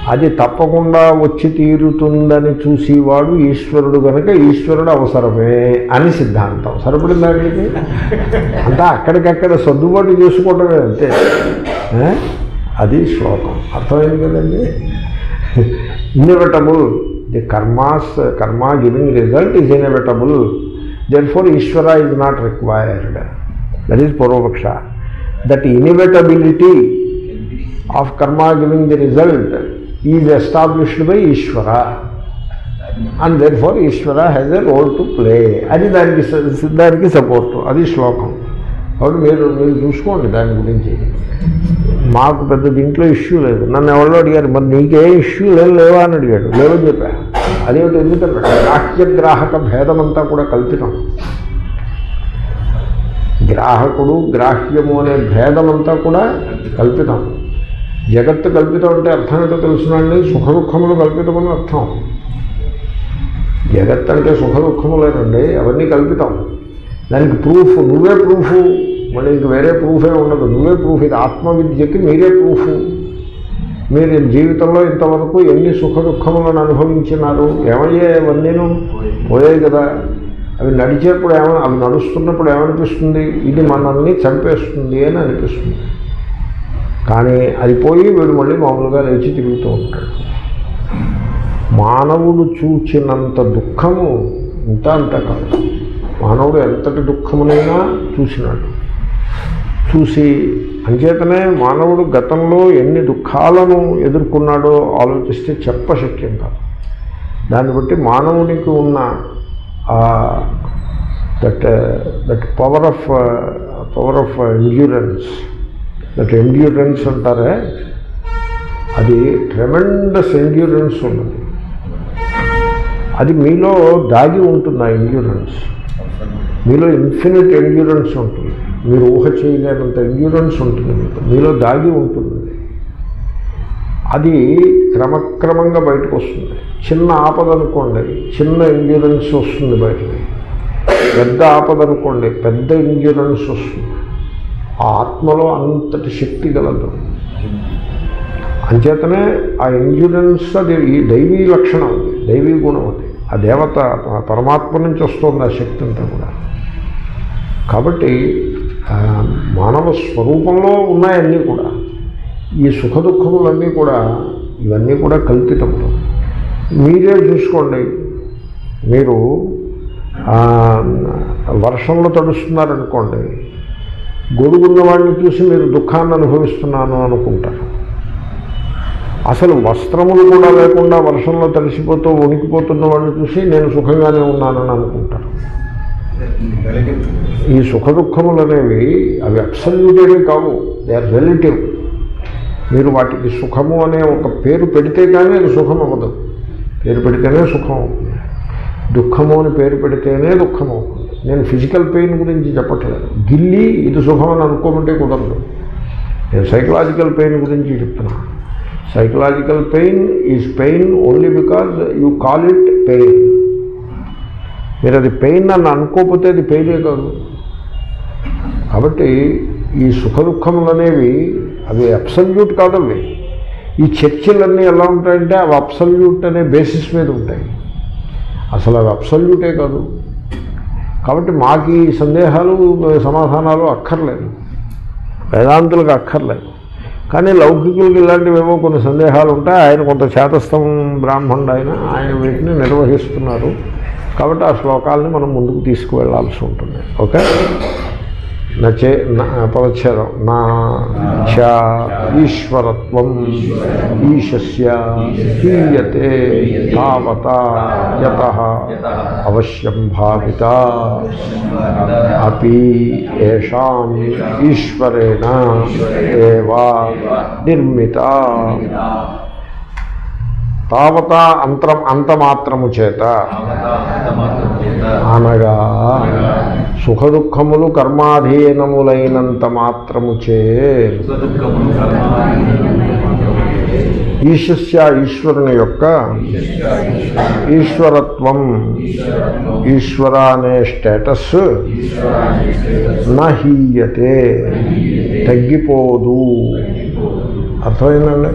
అది తప్పకుండా వచ్చి తీరుతుందని చూసేవాడు ఈశ్వరుడు కనుక ఈశ్వరుడు అవసరమే అని సిద్ధాంతం. సరిపడింది అక్కడికి అంతా అక్కడికక్కడ సర్దుబాటు చేసుకోవటమే అంతే. అది శ్లోకం. అర్థమైంది కదండి? Inevitable the karmas karma giving result is inevitable then for Ishwara is not required that is పూర్వపక్ష that inevitability of karma giving the result is established by Ishwara and then for Ishwara has a role to play అది దానికి సిద్ధానికి దానికి support అది శ్లోకం. కాబట్టి మీరు మీరు చూసుకోండి దాని గురించి. మాకు పెద్ద దీంట్లో ఇష్యూ లేదు. నన్ను ఎవరో అడిగారు మరి నీకే ఇష్యూ లేదు లేవా? అని అడిగాడు. లేవని చెప్పా. అదేమిటి ఎందుకంటే గ్రాహ్య గ్రాహక భేదమంతా కూడా కల్పితం. గ్రాహకుడు గ్రాహ్యము అనే భేదమంతా కూడా కల్పితం. జగత్తు కల్పితం అంటే అర్థం ఏంటో తెలుసునండి. సుఖ దుఃఖములు కల్పితమని అర్థం. జగత్ అంటే సుఖ దుఃఖములేనండి అవన్నీ కల్పితం. దానికి ప్రూఫ్ నువ్వే ప్రూఫ్. మళ్ళీ ఇంక వేరే ప్రూఫే ఉండదు. నువ్వే ప్రూఫ్. ఇది ఆత్మవిద్యకి మీరే ప్రూఫ్. మీరు జీవితంలో ఇంతవరకు ఎన్ని సుఖ దుఃఖములను అనుభవించినారు ఏమయ్యేవన్నీను పోయాయి కదా. అవి నడిచేప్పుడు ఏమైనా అవి నడుస్తున్నప్పుడు ఏమనిపిస్తుంది? ఇది మనల్ని చంపేస్తుంది అని అనిపిస్తుంది. కానీ అది పోయి వీడు మళ్ళీ మామూలుగా లేచి తిరుగుతూ ఉంటాడు. మానవుడు చూచినంత దుఃఖము ఇంత అంత కాదు. మానవుడు ఎంతటి దుఃఖమునైనా చూసినాడు. చూసి అంచేతనే మానవుడు గతంలో ఎన్ని దుఃఖాలను ఎదుర్కొన్నాడో ఆలోచిస్తే చెప్పశక్యం కాదు. దాన్ని బట్టి మానవునికి ఉన్న that that power of power of endurance that endurance అంటారే అది ట్రెమెండస్ ఎండ్యూరెన్స్ ఉన్నది. అది మీలో దాగి ఉంటుంది ఆ ఎండ్యూరెన్స్ మీలో ఇన్ఫినిట్ ఎండ్యూరెన్స్ ఉంటుంది. మీరు ఊహ చేయలేనంత ఎండ్యూరెన్స్ ఉంటుంది మీకు. మీలో దాగి ఉంటుంది. అది క్రమక్రమంగా బయటకు వస్తుంది. చిన్న ఆపద అనుకోండి చిన్న ఎండ్యూరెన్స్ వస్తుంది బయటకి. పెద్ద ఆపద అనుకోండి పెద్ద ఎండ్యూరెన్స్ వస్తుంది. ఆ ఆత్మలో అంతటి శక్తి గలదు. అంచేతనే ఆ ఇంజురెన్స్ అది ఈ దైవీ లక్షణం అది దైవీ గుణం అది. ఆ దేవత పరమాత్మ నుంచి వస్తుంది ఆ శక్తి అంతా కూడా. కాబట్టి మానవ స్వరూపంలో ఉన్నాయన్నీ కూడా. ఈ సుఖ దుఃఖములన్నీ కూడా ఇవన్నీ కూడా కల్పితములు. మీరే చూసుకోండి. మీరు వర్షంలో తడుస్తున్నారనుకోండి గొడుగున్న వాడిని చూసి మీరు దుఃఖాన్ని అనుభవిస్తున్నాను అనుకుంటారు అసలు వస్త్రములు కూడా లేకుండా వర్షంలో తడిసిపోతూ వణికిపోతున్న వాడిని చూసి నేను సుఖంగానే ఉన్నానని అనుకుంటారు ఈ సుఖ దుఃఖములు అనేవి అవి అబ్సల్యూటేవి కావు. దే ఆర్ రిలేటివ్ మీరు వాటికి సుఖము అనే ఒక పేరు పెడితే కానీ అది సుఖం అవ్వదు పేరు పెడితేనే సుఖం అవుతుంది. దుఃఖము అని పేరు పెడితేనే దుఃఖం అవుతుంది నేను ఫిజికల్ పెయిన్ గురించి చెప్పట్లేదు. గిల్లి ఇది సుఖం అని అనుకోమంటే కుదరదు. నేను సైకలాజికల్ పెయిన్ గురించి చెప్తున్నా. Psychological pain is pain only because you call it pain. మీరు అది పెయిన్ అని అనుకోకపోతే అది పెయినే కాదు. కాబట్టి ఈ సుఖ దుఃఖములు అనేవి అవి అబ్సల్యూట్ కాదవి ఈ చర్చలన్నీ ఎలా ఉంటాయంటే అవి అబ్సల్యూట్ అనే బేసిస్ మీద ఉంటాయి. అసలు అవి అబ్సల్యూటే కాదు. కాబట్టి మాకు ఈ సందేహాలు సమాధానాలు అక్కర్లేదు. వేదాంతులకు అక్కర్లేదు. కానీ లౌకికులకు ఇలాంటివేమో కొన్ని సందేహాలు ఉంటాయి ఆయన కొంత చేతస్థం బ్రాహ్మణుడు ఆయన ఆయన వీటిని నిర్వహిస్తున్నారు. కాబట్టి ఆ శ్లోకాలని మనం ముందుకు తీసుకువెళ్ళాల్సి ఉంటుంది. ఓకే? నచే నా పదచ్ఛేదం నా చ ఈశ్వరత్వం ఈశస్య హీయతే తావత యత అవశ్యం భావిత అపి ఏషాం ఈశ్వరేణ ఏవా నిర్మిత తావత అంతరం అంతమాత్రము చేత అనగా సుఖ దుఃఖములు కర్మాధీనములైనంత మాత్రము చే. ఈశస్య ఈశ్వరుని యొక్క ఈశ్వరత్వం ఈశ్వర అనే స్టేటస్ నహీయతే తగ్గిపోదు. అర్థమైందండి?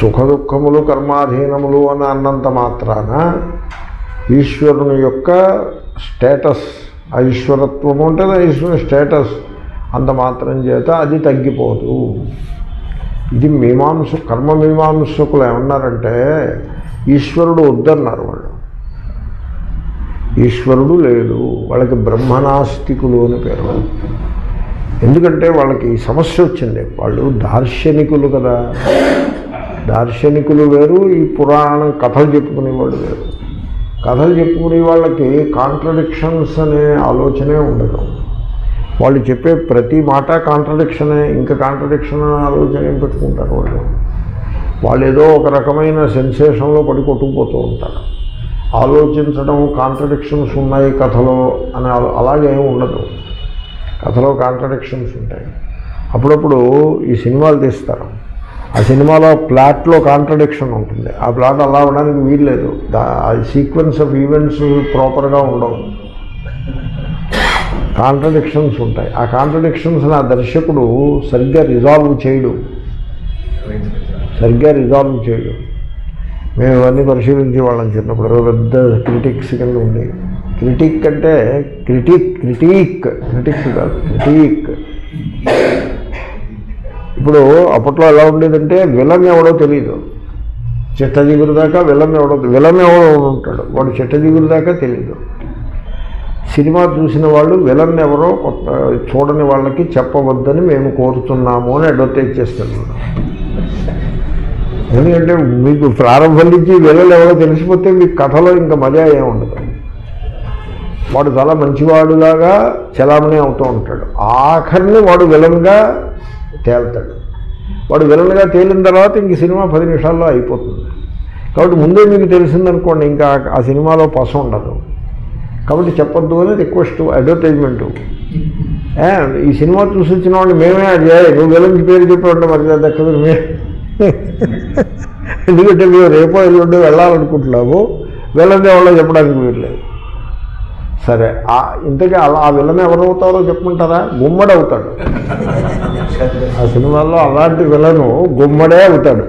సుఖ దుఃఖములు కర్మాధీనములు అని అన్నంత మాత్రాన ఈశ్వరుని యొక్క స్టేటస్ ఆ ఈశ్వరత్వం ఉంటుంది ఆ ఈశ్వరుని స్టేటస్. అంత మాత్రం చేత అది తగ్గిపోదు. ఇది మీమాంస కర్మ మీమాంసకులు ఏమన్నారంటే ఈశ్వరుడు వద్దన్నారు వాళ్ళు. ఈశ్వరుడు లేడు వాళ్ళకి బ్రహ్మనాస్తికులు అని పేరు. ఎందుకంటే వాళ్ళకి సమస్య వచ్చింది. వాళ్ళు దార్శనికులు కదా. దార్శనికులు వేరు ఈ పురాణం కథలు చెప్పుకునేవాళ్ళు వేరు. కథలు చెప్పుకునే వాళ్ళకి కాంట్రడిక్షన్స్ అనే ఆలోచనే ఉండదు. వాళ్ళు చెప్పే ప్రతి మాట కాంట్రడిక్షనే ఇంకా కాంట్రడిక్షన్ అనే ఆలోచన ఏం పెట్టుకుంటారు వాళ్ళు? వాళ్ళు ఏదో ఒక రకమైన సెన్సేషన్లో పడి కొట్టుకుపోతూ ఉంటారు. ఆలోచించడం కాంట్రడిక్షన్స్ ఉన్నాయి కథలో అని అలాగే ఏమి ఉండదు. కథలో కాంట్రడిక్షన్స్ ఉంటాయి. అప్పుడప్పుడు ఈ సినిమాలు తీస్తారు. ఆ సినిమాలో ప్లాట్లో కాంట్రడిక్షన్ ఉంటుంది. ఆ ప్లాట్ అలా అవడానికి వీల్లేదు దా ఆ సీక్వెన్స్ ఆఫ్ ఈవెంట్స్ ప్రాపర్గా ఉండవు. కాంట్రడిక్షన్స్ ఉంటాయి. ఆ కాంట్రడిక్షన్స్ని ఆ దర్శకుడు సరిగ్గా రిజాల్వ్ చేయడు. సరిగ్గా రిజాల్వ్ చేయడు. మేము ఇవన్నీ పరిశీలించే వాళ్ళం చిన్నప్పుడు. పెద్ద క్రిటిక్స్ కింద ఉండి. క్రిటిక్ అంటే క్రిటిక్ క్రిటిక్ క్రిటిక్ కాదు క్రిటిక్. ఇప్పుడు అప్పట్లో ఎలా ఉండేదంటే విలన్ ఎవడో తెలియదు చెట్ట దిగురు దాకా విలన్ ఎవడో విలన్ ఎవడో ఉంటాడు. వాడు చెట్ట దిగురు దాకా తెలియదు సినిమా చూసిన వాళ్ళు విలన్ ఎవరో కొత్త చూడని వాళ్ళకి చెప్పవద్దని మేము కోరుతున్నాము అని అడ్వర్టైజ్ చేస్తున్నాం ఎందుకంటే మీకు ప్రారంభం నుంచి విలన్ ఎవరో తెలిసిపోతే మీకు కథలో ఇంకా మజా ఏమి ఉండదు. వాడు చాలా మంచివాడులాగా చలామణి అవుతూ ఉంటాడు. ఆఖరిని వాడు విలన్గా తేల్తాడు. వాడు విలన్గా తేలిన తర్వాత ఇంక సినిమా పది నిమిషాల్లో అయిపోతుంది. కాబట్టి ముందే మీకు తెలిసిందనుకోండి ఇంకా ఆ- సినిమాలో పస ఉండదు. కాబట్టి చెప్పొద్దు అని రిక్వెస్ట్ అడ్వర్టైజ్మెంట్. ఈ సినిమా చూసి వచ్చిన వాడిని మేమే అది నువ్వు విలన్ పేరు చెప్పి మరి దక్కదు మే ఎందుకంటే మేము రేపో ఎల్లుండి వెళ్ళాలనుకుంటున్నాము వెళ్ళండి ఎవరో చెప్పడానికి వీరలేదు సరే ఆ ఇంతకీ అలా ఆ విలన్ ఎవరవుతారో చెప్పమంటారా? గుమ్మడి అవుతాడు. ఆ సినిమాల్లో అలాంటి విలను గుమ్మడే అవుతాడు.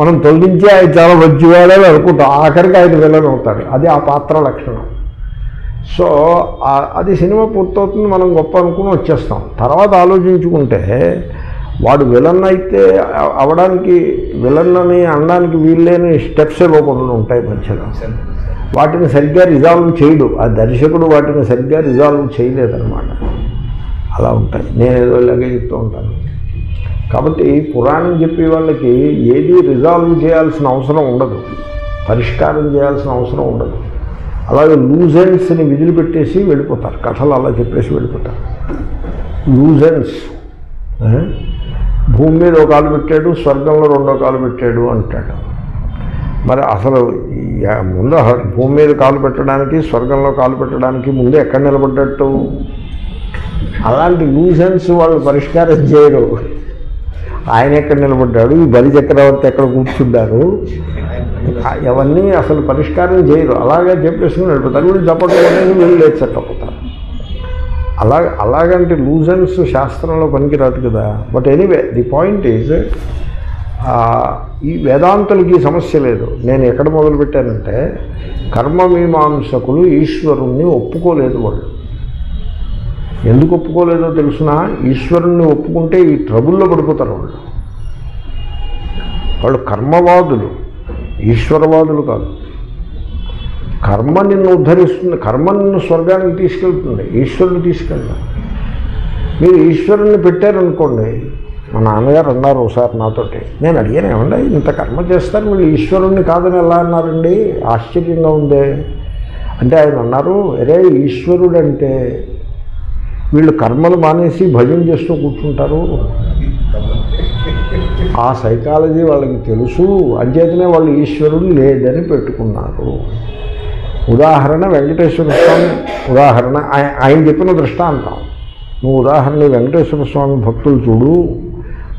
మనం తొలగించి ఆయన చాలా మంచివాడే అనుకుంటాం. ఆఖరికి ఆయన విలన్ అవుతాడు. అది ఆ పాత్ర లక్షణం. సో అది సినిమా పూర్తవుతుంది మనం గొప్ప అనుకుని వచ్చేస్తాం. తర్వాత ఆలోచించుకుంటే వాడు విలన్ అయితే అవడానికి విలన్ అని అనడానికి వీల్లేని స్టెప్స్ ఇవ్వకుండా ఉంటాయి మధ్యలో. వాటిని సరిగ్గా రిజాల్వ్ చేయడు. ఆ దర్శకుడు వాటిని సరిగ్గా రిజాల్వ్ చేయలేదన్నమాట. అలా ఉంటాయి నేను ఏదో ఇలాగే చెప్తూ ఉంటాను. కాబట్టి పురాణం చెప్పే వాళ్ళకి ఏది రిజాల్వ్ చేయాల్సిన అవసరం ఉండదు. పరిష్కారం చేయాల్సిన అవసరం ఉండదు. అలాగే లూజెన్స్ని విధులు వెళ్ళిపోతారు. కథలు అలా చెప్పేసి వెళ్ళిపోతారు. లూజెన్స్ భూమి మీద ఒక కాలు పెట్టాడు స్వర్గంలో రెండో కాలు పెట్టాడు అంటాడు. మరి అసలు ఈ ముందు భూమి మీద కాలు పెట్టడానికి స్వర్గంలో కాలు పెట్టడానికి ముందు ఎక్కడ నిలబడ్డట్టు? అలాంటి లూజన్స్ వాళ్ళు పరిష్కారం చేయరు. ఆయన ఎక్కడ నిలబడ్డాడు? ఈ బలి చక్రవర్తి ఎక్కడ కూర్చున్నారు అవన్నీ అసలు పరిష్కారం చేయరు. అలాగే చెప్పేసుకుని నడిపోతారు వీళ్ళు చెప్పకపోతే వీళ్ళు లేచి చక్కపోతారు అలా అలాగంటే లూజన్స్ శాస్త్రంలో పనికిరాదు కదా. But anyway the point is ఈ వేదాంతులకి ఈ సమస్య లేదు. నేను ఎక్కడ మొదలుపెట్టానంటే కర్మమీమాంసకులు ఈశ్వరుణ్ణి ఒప్పుకోలేదు వాళ్ళు. ఎందుకు ఒప్పుకోలేదో తెలుసునా? ఈశ్వరుణ్ణి ఒప్పుకుంటే ఈ ట్రబుల్లో పడిపోతారు వాళ్ళు. వాళ్ళు కర్మవాదులు. ఈశ్వరవాదులు కాదు. కర్మ నిన్ను ఉద్ధరిస్తుంది. కర్మ నిన్ను స్వర్గానికి తీసుకెళ్తుంది. ఈశ్వరుని తీసుకెళ్తారు మీరు ఈశ్వరుణ్ణి పెట్టారనుకోండి మా నాన్నగారు అన్నారు ఒకసారి నాతోటి. నేను అడిగాను ఏమండి ఇంత కర్మ చేస్తారు? వీళ్ళు ఈశ్వరుణ్ణి కాదని ఎలా అన్నారండి? ఆశ్చర్యంగా ఉందే. అంటే ఆయన అన్నారు అరే ఈశ్వరుడు అంటే వీళ్ళు కర్మలు మానేసి భజన చేస్తూ కూర్చుంటారు. ఆ సైకాలజీ వాళ్ళకి తెలుసు అంచేతనే వాళ్ళు ఈశ్వరుడు లేడని పెట్టుకున్నారు. ఉదాహరణ వెంకటేశ్వర స్వామి. ఉదాహరణ ఆయన చెప్పిన దృష్టాంతం. నువ్వు ఉదాహరణ వెంకటేశ్వర స్వామి భక్తులు చూడు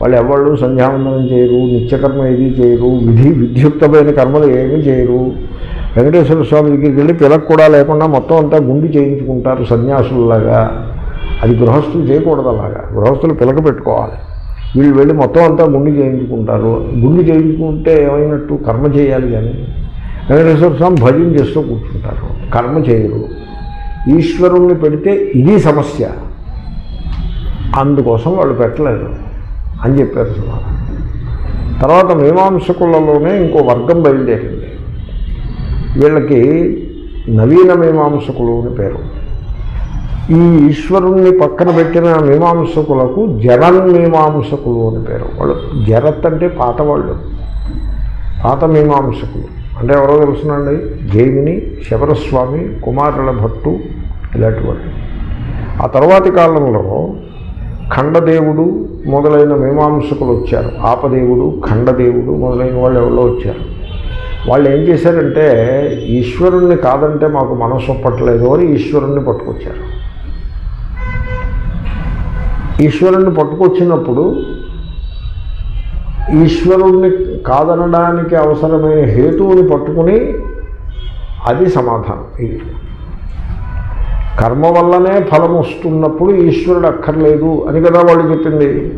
వాళ్ళు ఎవళ్ళు సంధ్యావందనం చేయరు నిత్యకర్మ ఏది చేయరు విధి విధ్యుక్తమైన కర్మలు ఏమీ చేయరు. వెంకటేశ్వర స్వామి దగ్గరికి వెళ్ళి పిలక కూడా లేకుండా మొత్తం అంతా గుండి చేయించుకుంటారు సన్యాసులలాగా. అది గృహస్థులు చేయకూడదు అలాగా. గృహస్థులు పిలక పెట్టుకోవాలి. వీళ్ళు వెళ్ళి మొత్తం అంతా గుండి చేయించుకుంటారు. గుండి చేయించుకుంటే ఏమైనట్టు కర్మ చేయాలి కానీ వెంకటేశ్వర స్వామి భజన చేస్తూ కూర్చుంటారు. కర్మ చేయరు. ఈశ్వరుణ్ణి పెడితే ఇది సమస్య. అందుకోసం వాళ్ళు పెట్టలేదు. అని చెప్పారు సుమారు తర్వాత మీమాంసకులలోనే ఇంకో వర్గం బయలుదేరింది. వీళ్ళకి నవీన మీమాంసకులు అని పేరు. ఈ ఈశ్వరుణ్ణి పక్కన పెట్టిన మీమాంసకులకు జరన్ మీమాంసకులు అని పేరు. వాళ్ళు జరత్ అంటే పాత వాళ్ళు. పాత మీమాంసకులు. అంటే ఎవరో తెలుసునండి? జైమిని శబరస్వామి కుమారుల భట్టు ఇలాంటి వాళ్ళు. ఆ తర్వాతి కాలంలో ఖండదేవుడు మొదలైన మీమాంసకులు వచ్చారు. ఆపదేవుడు ఖండదేవుడు మొదలైన వాళ్ళు ఎవరో వచ్చారు. వాళ్ళు ఏం చేశారంటే ఈశ్వరుణ్ణి కాదంటే మాకు మనసు ఒప్పట్లేదు అని ఈశ్వరుణ్ణి పట్టుకొచ్చారు. ఈశ్వరుణ్ణి పట్టుకొచ్చినప్పుడు ఈశ్వరుణ్ణి కాదనడానికి అవసరమైన హేతువుని పట్టుకుని అది సమాధానం. ఇది కర్మ వల్లనే ఫలం వస్తున్నప్పుడు ఈశ్వరుడు అక్కర్లేదు అని కదా వాళ్ళు చెప్పింది.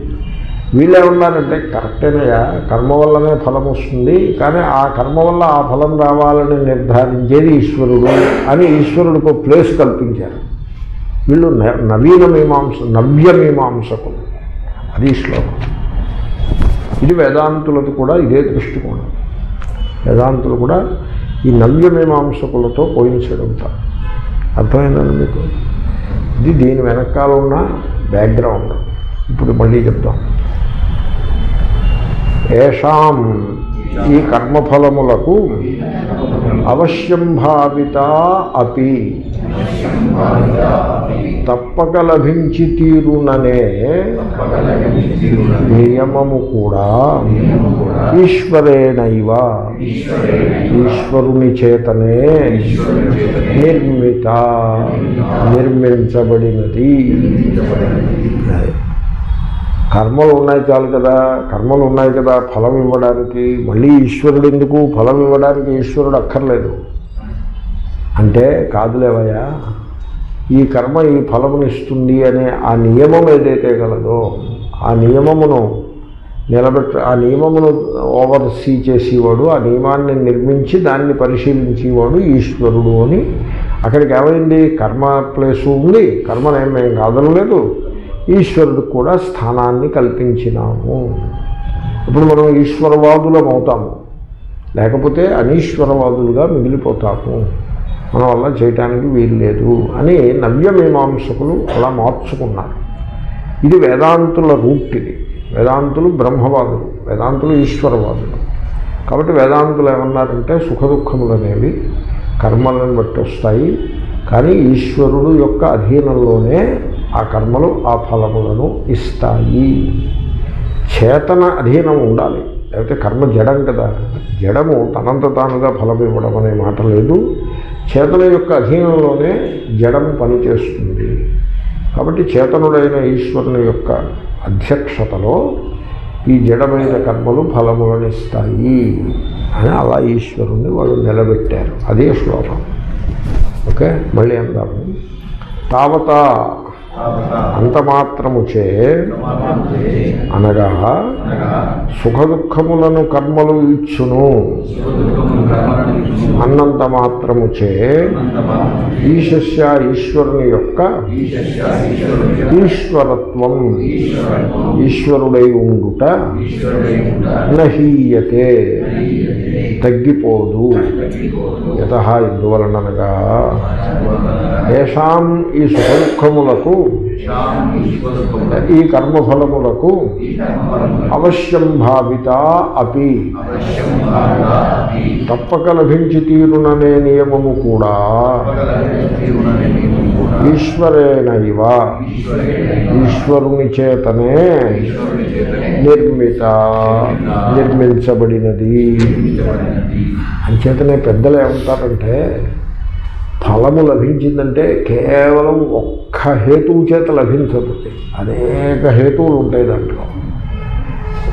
వీళ్ళు ఏమన్నారంటే కరెక్టేనయ్యా కర్మ వల్లనే ఫలం వస్తుంది కానీ ఆ కర్మ వల్ల ఆ ఫలం రావాలని నిర్ధారించేది ఈశ్వరుడు అని ఈశ్వరుడికి ప్లేస్ కల్పించారు. వీళ్ళు న- నవీన మీమాంస నవ్య మీమాంసకులు. అది శ్లోకం. ఇది వేదాంతులది కూడా ఇదే దృష్టికోణం. వేదాంతులు కూడా ఈ నవ్య మీమాంసకులతో పోయించడం అర్థమైందండి మీకు? ఇది దీని వెనకాల ఉన్న బ్యాక్గ్రౌండ్ ఇప్పుడు మళ్ళీ చెప్తాం. ఏషాం ఈ కర్మఫలములకు అవశ్యం భావిత అపి. తప్పక లభించి తీరుననే నియమము కూడా ఈశ్వరేణైవ. ఈశ్వరుని చేతనే నిర్మిత నిర్మించబడినది. కర్మలు ఉన్నాయి చాలు కదా కర్మలు ఉన్నాయి కదా ఫలం ఇవ్వడానికి మళ్ళీ ఈశ్వరుడు ఎందుకు? ఫలం ఇవ్వడానికి ఈశ్వరుడు అక్కర్లేదు. అంటే కాదులేవయ్యా ఈ కర్మ ఈ ఫలమునిస్తుంది అనే ఆ నియమం ఏదైతే గలదో ఆ నియమమును నిలబెట్ట ఆ నియమమును ఓవర్సీ చేసేవాడు ఆ నియమాన్ని నిర్మించి దాన్ని పరిశీలించేవాడు ఈశ్వరుడు అని అక్కడికి ఏమైంది? కర్మ ప్లేసు ఉంది కర్మనేం మేము కాదనలేదు. ఈశ్వరుడికి కూడా స్థానాన్ని కల్పించినాము. ఇప్పుడు మనం ఈశ్వరవాదులం అవుతాము లేకపోతే అనీశ్వరవాదులుగా మిగిలిపోతాము. మన వల్ల చేయటానికి వీలు లేదు అని నవ్యమీమాంసకులు అలా మార్చుకున్నారు. ఇది వేదాంతుల రూట్ ఇది. వేదాంతులు బ్రహ్మవాదులు వేదాంతులు ఈశ్వరవాదులు. కాబట్టి వేదాంతులు ఏమన్నారంటే సుఖదుఖములు అనేవి కర్మలను బట్టి వస్తాయి. కానీ ఈశ్వరుడు యొక్క అధీనంలోనే ఆ కర్మలు ఆ ఫలములను ఇస్తాయి. చేతన అధీనం ఉండాలి. లేకపోతే కర్మ జడం కదా. జడము తనంత తానుగా ఫలం ఇవ్వడం అనే మాట లేదు. చేతన యొక్క అధీనంలోనే జడము పనిచేస్తుంది. కాబట్టి చేతనుడైన ఈశ్వరుని యొక్క అధ్యక్షతలో ఈ జడమైన కర్మలు ఫలములనిస్తాయి అని అలా ఈశ్వరుణ్ణి వాళ్ళు నిలబెట్టారు. అదే శ్లోకం. ఓకే? మళ్ళీ అందాము. తావతా అంతమాత్రముచే అనగా సుఖ దుఃఖములను కర్మలు ఇచ్చును. అన్నంత మాత్రముచే ఈశస్య ఈశ్వరుని యొక్క ఈశ్వరత్వం ఈశ్వరుడై ఉండుట నహీయతే తగ్గిపోదు. యత ఇందువలనగా ఏషాం ఈ సుఖ దుఃఖములకు ఈ కర్మఫలములకు అవశ్యం భావిత అపి. తప్పక లభించి తీరుననే నియమము కూడా. ఈశ్వరేనైవ ఈశ్వరుని చేతనే నిర్మిత నిర్మించబడినది. అంచేతనే పెద్దలు ఏమంటారంటే ఫలము లభించిందంటే కేవలం ఒక్క హేతువు చేత లభించదు అనేక హేతువులు ఉంటాయి దాంట్లో.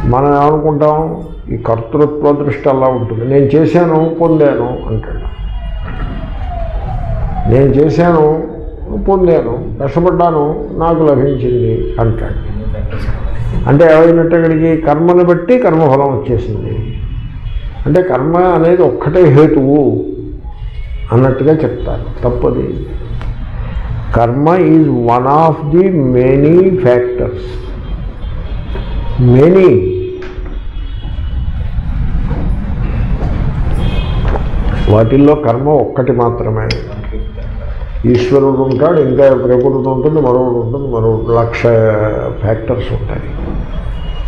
మనం ఏమనుకుంటాం? ఈ కర్తృత్వ దృష్టి అలా ఉంటుంది. నేను చేశాను పొందాను అంటాడు. నేను చేశాను పొందాను కష్టపడ్డాను నాకు లభించింది అంటాడు. అంటే ఏమైనట్టు ఇక్కడికి కర్మను బట్టి కర్మఫలం వచ్చేసింది. అంటే కర్మ అనేది ఒక్కటే హేతువు. అన్నట్టుగా చెప్తారు. తప్పది. Karma is one of the many factors. Many. వాటిల్లో కర్మ ఒక్కటి మాత్రమే. ఈశ్వరుడు ఉంటాడు ఇంకా ప్రకృతి ఉంటుంది మరొకటి ఉంటుంది మరో లక్ష ఫ్యాక్టర్స్ ఉంటాయి.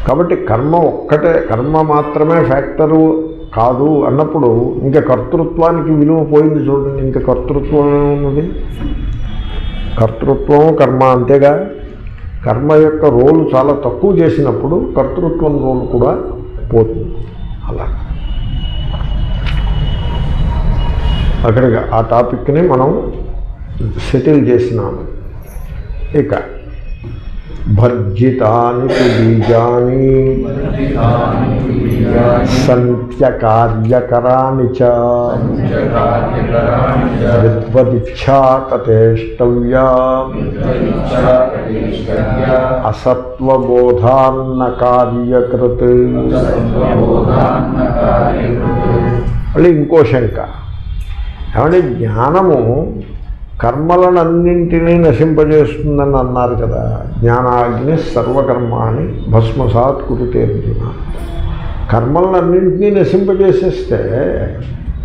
కాబట్టి కర్మ ఒక్కటే కర్మ మాత్రమే ఫ్యాక్టరు కాదు అన్నప్పుడు ఇంకా కర్తృత్వానికి విలువ పోయింది చూడండి ఇంకా కర్తృత్వం ఏమున్నది? కర్తృత్వం కర్మ అంతేగా. కర్మ యొక్క రోలు చాలా తక్కువ చేసినప్పుడు కర్తృత్వం రోలు కూడా పోతుంది. అలా. అక్కడికి ఆ టాపిక్ని మనం సెటిల్ చేసినాము. ఇక భర్జితాని తు బీజాని సంత్యకార్యకరాని చ విద్వదిచ్ఛా తేష్టవ్యా అసత్వబోధాన్న కార్యకృత్ మళ్ళీ ఇంకో శంక ఏమంటే జ్ఞానము కర్మలనన్నింటినీ నశింపజేస్తుందని అన్నారు కదా. జ్ఞానాగ్ని సర్వకర్మాన్ని భస్మసాత్ కురితే అర్జున కర్మలనన్నింటినీ నశింపజేసేస్తే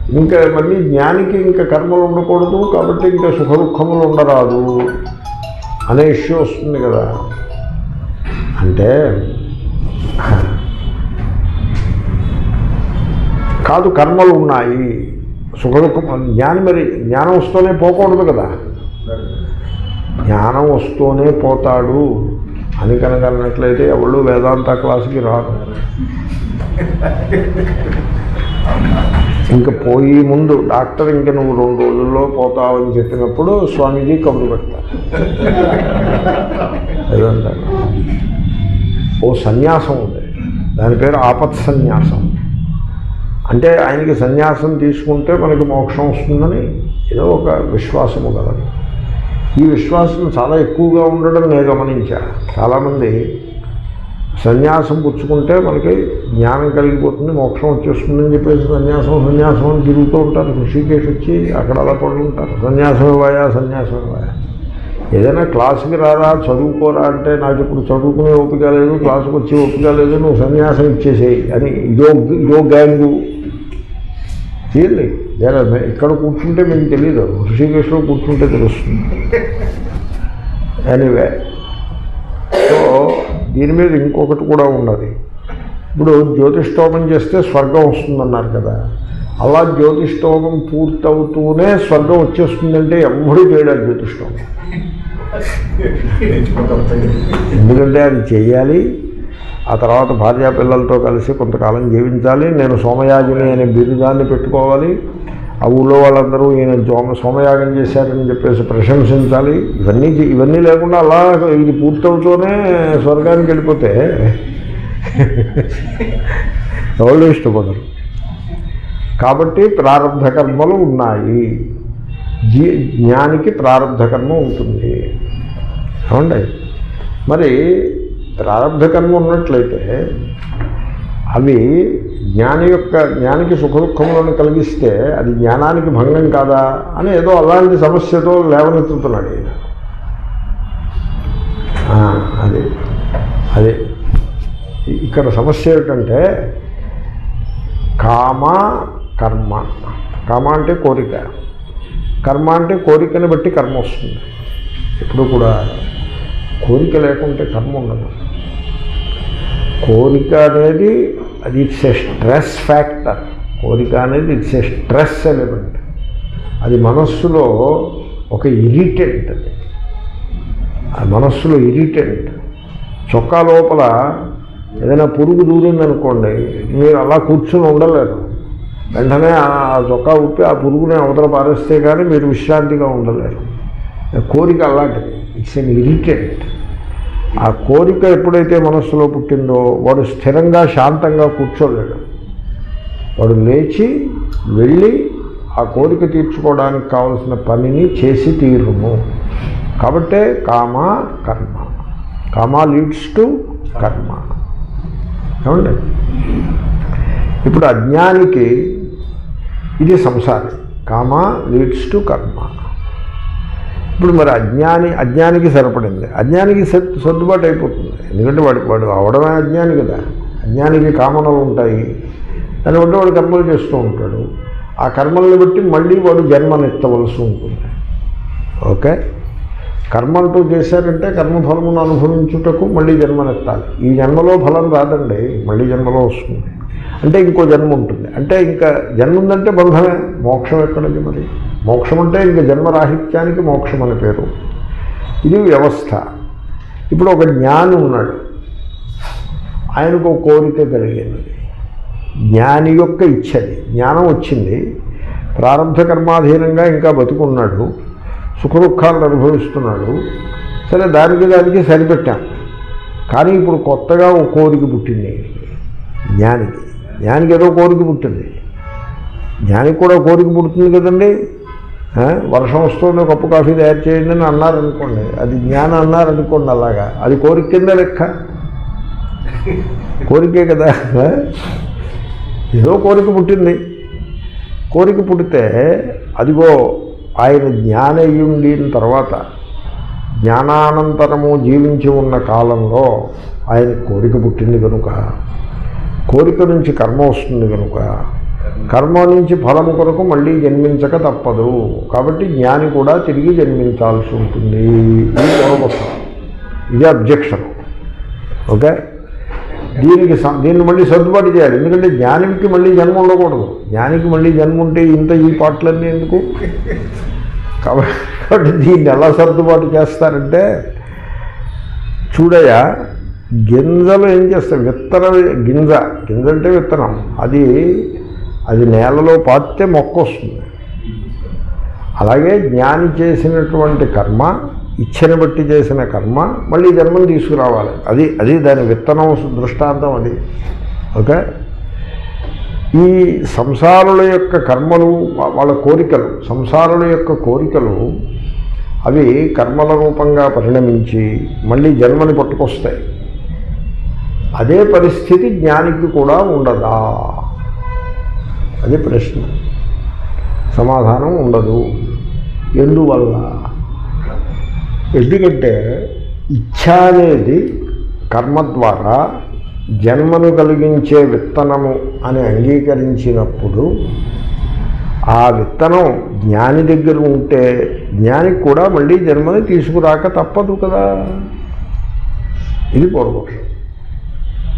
ఇంకా మళ్ళీ జ్ఞానికి ఇంకా కర్మలు ఉండకూడదు కాబట్టి ఇంకా సుఖ దుఃఖములు ఉండరాదు అనే ఇష్యూ వస్తుంది కదా. అంటే కాదు కర్మలు ఉన్నాయి. సుఖ దుఃఖం జ్ఞానం మరి జ్ఞానం వస్తూనే పోకూడదు కదా. జ్ఞానం వస్తూనే పోతాడు అని కనుగన్నట్లయితే ఎవళ్ళు వేదాంత క్లాసుకి రారు. ఇంకా పోయి ముందు డాక్టర్ ఇంక నువ్వు రెండు రోజుల్లో పోతావని చెప్పినప్పుడు స్వామీజీ కబురు పెడతారు. ఏదంటారు? ఓ సన్యాసం ఉంది. దాని పేరు ఆపత్ సన్యాసం. అంటే ఆయనకి సన్యాసం తీసుకుంటే మనకి మోక్షం వస్తుందని ఏదో ఒక విశ్వాసము కలదు. ఈ విశ్వాసం చాలా ఎక్కువగా ఉండడం నేను గమనించా. చాలామంది సన్యాసం పుచ్చుకుంటే మనకి జ్ఞానం కలిగిపోతుంది మోక్షం వచ్చేస్తుందని చెప్పేసి సన్యాసం సన్యాసం అని తిరుగుతూ ఉంటారు. ఋషికేష్ వచ్చి అక్కడ అలా పడి ఉంటారు. సన్యాసం ఇవ్వాయా సన్యాసం ఇవ్వాయా ఏదైనా క్లాసుకి రారా చదువుకోరా అంటే నాకు ఇప్పుడు చదువుకునే ఓపిక లేదు క్లాసుకి వచ్చే ఓపిక లేదు నువ్వు సన్యాసం ఇచ్చేసేయి అని ఇదో ఇదో గ్యాంగు తీయండి లేదా ఇక్కడ కూర్చుంటే మీకు తెలియదు ఋషికేశ్లో కూర్చుంటే తెలుస్తుంది. ఎనీవే సో దీని మీద ఇంకొకటి కూడా ఉన్నది. ఇప్పుడు జ్యోతిష్టోమం చేస్తే స్వర్గం వస్తుందన్నారు కదా. అలా జ్యోతిష్టోమం పూర్తవుతూనే స్వర్గం వచ్చేస్తుందంటే ఎవ్వడూ చేయడాలి జ్యోతిష్టోమం ఎందుకంటే అది చేయాలి ఆ తర్వాత భార్యా పిల్లలతో కలిసి కొంతకాలం జీవించాలి. నేను సోమయాజిని అనే బిరుదాన్ని పెట్టుకోవాలి. ఆ ఊళ్ళో వాళ్ళందరూ ఈయన జోమ సోమయాగం చేశారని చెప్పేసి ప్రశంసించాలి. ఇవన్నీ ఇవన్నీ లేకుండా అలా ఇది పూర్తవుతూనే స్వర్గానికి వెళ్ళిపోతే ఎవరు ఇష్టపడరు. కాబట్టి ప్రారంభ కర్మలు ఉన్నాయి. జీ జ్ఞానికి ప్రారంభ కర్మ ఉంటుంది. ఏమండి? మరి ప్రారంభ కర్మ ఉన్నట్లయితే అవి జ్ఞాని యొక్క జ్ఞానికి సుఖ దుఃఖములను కలిగిస్తే అది జ్ఞానానికి భంగం కాదా అని ఏదో అలాంటి సమస్యతో లేవనెత్తుతున్నాడు ఈయన. అది అది అదే. ఇక్కడ సమస్య ఏమిటంటే కామ కర్మ. కామ అంటే కోరిక. కర్మ అంటే కోరికని బట్టి కర్మ వస్తుంది. ఎప్పుడు కూడా కోరిక లేకుంటే కర్మ ఉండదు. కోరిక అనేది అది ఇట్స్ ఏ స్ట్రెస్ ఫ్యాక్టర్. కోరిక అనేది ఇట్స్ ఏ స్ట్రెస్ ఎలిమెంట్. అది మనస్సులో ఒక ఇరిటెంట్ అది. ఆ మనస్సులో ఇరిటెంట్. చొక్కా లోపల ఏదైనా పురుగు దూరిందనుకోండి మీరు అలా కూర్చుని ఉండలేరు. వెంటనే ఆ చొక్కా ఉప్పి ఆ పురుగుని అవతల పారేస్తే కానీ మీరు విశ్రాంతిగా ఉండలేరు. కోరిక అలాంటిది. ఇట్స్ ఎన్ ఇరిటెంట్ ఆ కోరిక ఎప్పుడైతే మనస్సులో పుట్టిందో వాడు స్థిరంగా శాంతంగా కూర్చోలేడు. వాడు లేచి వెళ్ళి ఆ కోరిక తీర్చుకోవడానికి కావలసిన పనిని చేసి తీరుము. కాబట్టే కామ కర్మ. కామ లీడ్స్ టు కర్మ. ఏమండి? ఇప్పుడు అజ్ఞానికి ఇది సంసారం. కామ లీడ్స్ టు కర్మ. ఇప్పుడు మరి అజ్ఞాని అజ్ఞానికి సరిపడింది. అజ్ఞానికి సర్దుబాటు అయిపోతుంది. ఎందుకంటే వాడు వాడు అవడమే అజ్ఞాని కదా. అజ్ఞానికి కామనలు ఉంటాయి. దాన్ని బట్టి వాడు కర్మలు చేస్తూ ఉంటాడు. ఆ కర్మల్ని బట్టి మళ్ళీ వాడు జన్మనెత్తవలసి ఉంటుంది. ఓకే? కర్మంటూ చేశారంటే కర్మఫలమును అనుభవించుటకు మళ్ళీ జన్మనెత్తాలి. ఈ జన్మలో ఫలం రాదండి. మళ్ళీ జన్మలో వస్తుంది. అంటే ఇంకో జన్మ ఉంటుంది. అంటే ఇంకా జన్మ ఉందంటే బంధమే. మోక్షం ఎక్కడది మరి? మోక్షం అంటే ఇంకా జన్మరాహిత్యానికి మోక్షం అనే పేరు. ఇది వ్యవస్థ. ఇప్పుడు ఒక జ్ఞాని ఉన్నాడు. ఆయనకు ఒక కోరిక కలిగింది. జ్ఞాని యొక్క ఇచ్చది జ్ఞానం వచ్చింది. ప్రారంభ కర్మాధీనంగా ఇంకా బతుకున్నాడు. సుఖ దుఃఖాలను అనుభవిస్తున్నాడు. సరే దానికి దానికి సరిపెట్టాం. కానీ ఇప్పుడు కొత్తగా ఒక కోరిక పుట్టింది. జ్ఞానికి. జ్ఞానికి ఏదో కోరిక పుట్టింది. జ్ఞానికి కూడా కోరిక పుడుతుంది కదండి? వర్షం వస్తుంది కప్పు కాఫీ తయారు చేయండి అని అన్నారనుకోండి. అది జ్ఞానం అన్నారనుకోండి అలాగా. అది కోరిక కింద లెక్క. కోరికే కదా? ఏదో కోరిక పుట్టింది. కోరిక పుట్టితే అదిగో ఆయన జ్ఞానయ్యుండిన తర్వాత జ్ఞానానంతరము జీవించి ఉన్న కాలంలో ఆయన కోరిక పుట్టింది కనుక కోరిక నుంచి కర్మ వస్తుంది కనుక కర్మ నుంచి ఫలము కొరకు మళ్ళీ జన్మించక తప్పదు. కాబట్టి జ్ఞాని కూడా తిరిగి జన్మించాల్సి ఉంటుంది. ఇది పూర్వపక్షం ఇది అబ్జెక్షన్. ఓకే? దీనికి దీన్ని మళ్ళీ సర్దుబాటు చేయాలి. ఎందుకంటే జ్ఞానికి మళ్ళీ జన్మ ఉండకూడదు. జ్ఞానికి మళ్ళీ జన్మ ఉంటే ఇంత ఈ పాటలన్నీ ఎందుకు? కాబట్టి దీన్ని ఎలా సర్దుబాటు చేస్తారంటే చూడయా గింజలు ఏం చేస్తాయి? విత్తనం గింజ. గింజ అంటే విత్తనం. అది అది నేలలో పాతితే మొక్క వస్తుంది. అలాగే జ్ఞాని చేసినటువంటి కర్మ ఇచ్చని బట్టి చేసిన కర్మ మళ్ళీ జన్మను తీసుకురావాలి. అది అది దాని విత్తనం దృష్టాంతం అది. ఓకే? ఈ సంసారుల యొక్క కర్మలు వాళ్ళ కోరికలు సంసారుల యొక్క కోరికలు అవి కర్మల రూపంగా పరిణమించి మళ్ళీ జన్మని పట్టుకొస్తాయి. అదే పరిస్థితి జ్ఞానికి కూడా ఉండదా? అది ప్రశ్న. సమాధానం ఉండదు. ఎందువల్ల? ఎందుకంటే ఇచ్ఛ అనేది కర్మ ద్వారా జన్మను కలిగించే విత్తనము అని అంగీకరించినప్పుడు ఆ విత్తనం జ్ఞాని దగ్గర ఉంటే జ్ఞానికి కూడా మళ్ళీ జన్మని తీసుకురాక తప్పదు కదా. ఇది పూర్వపక్షం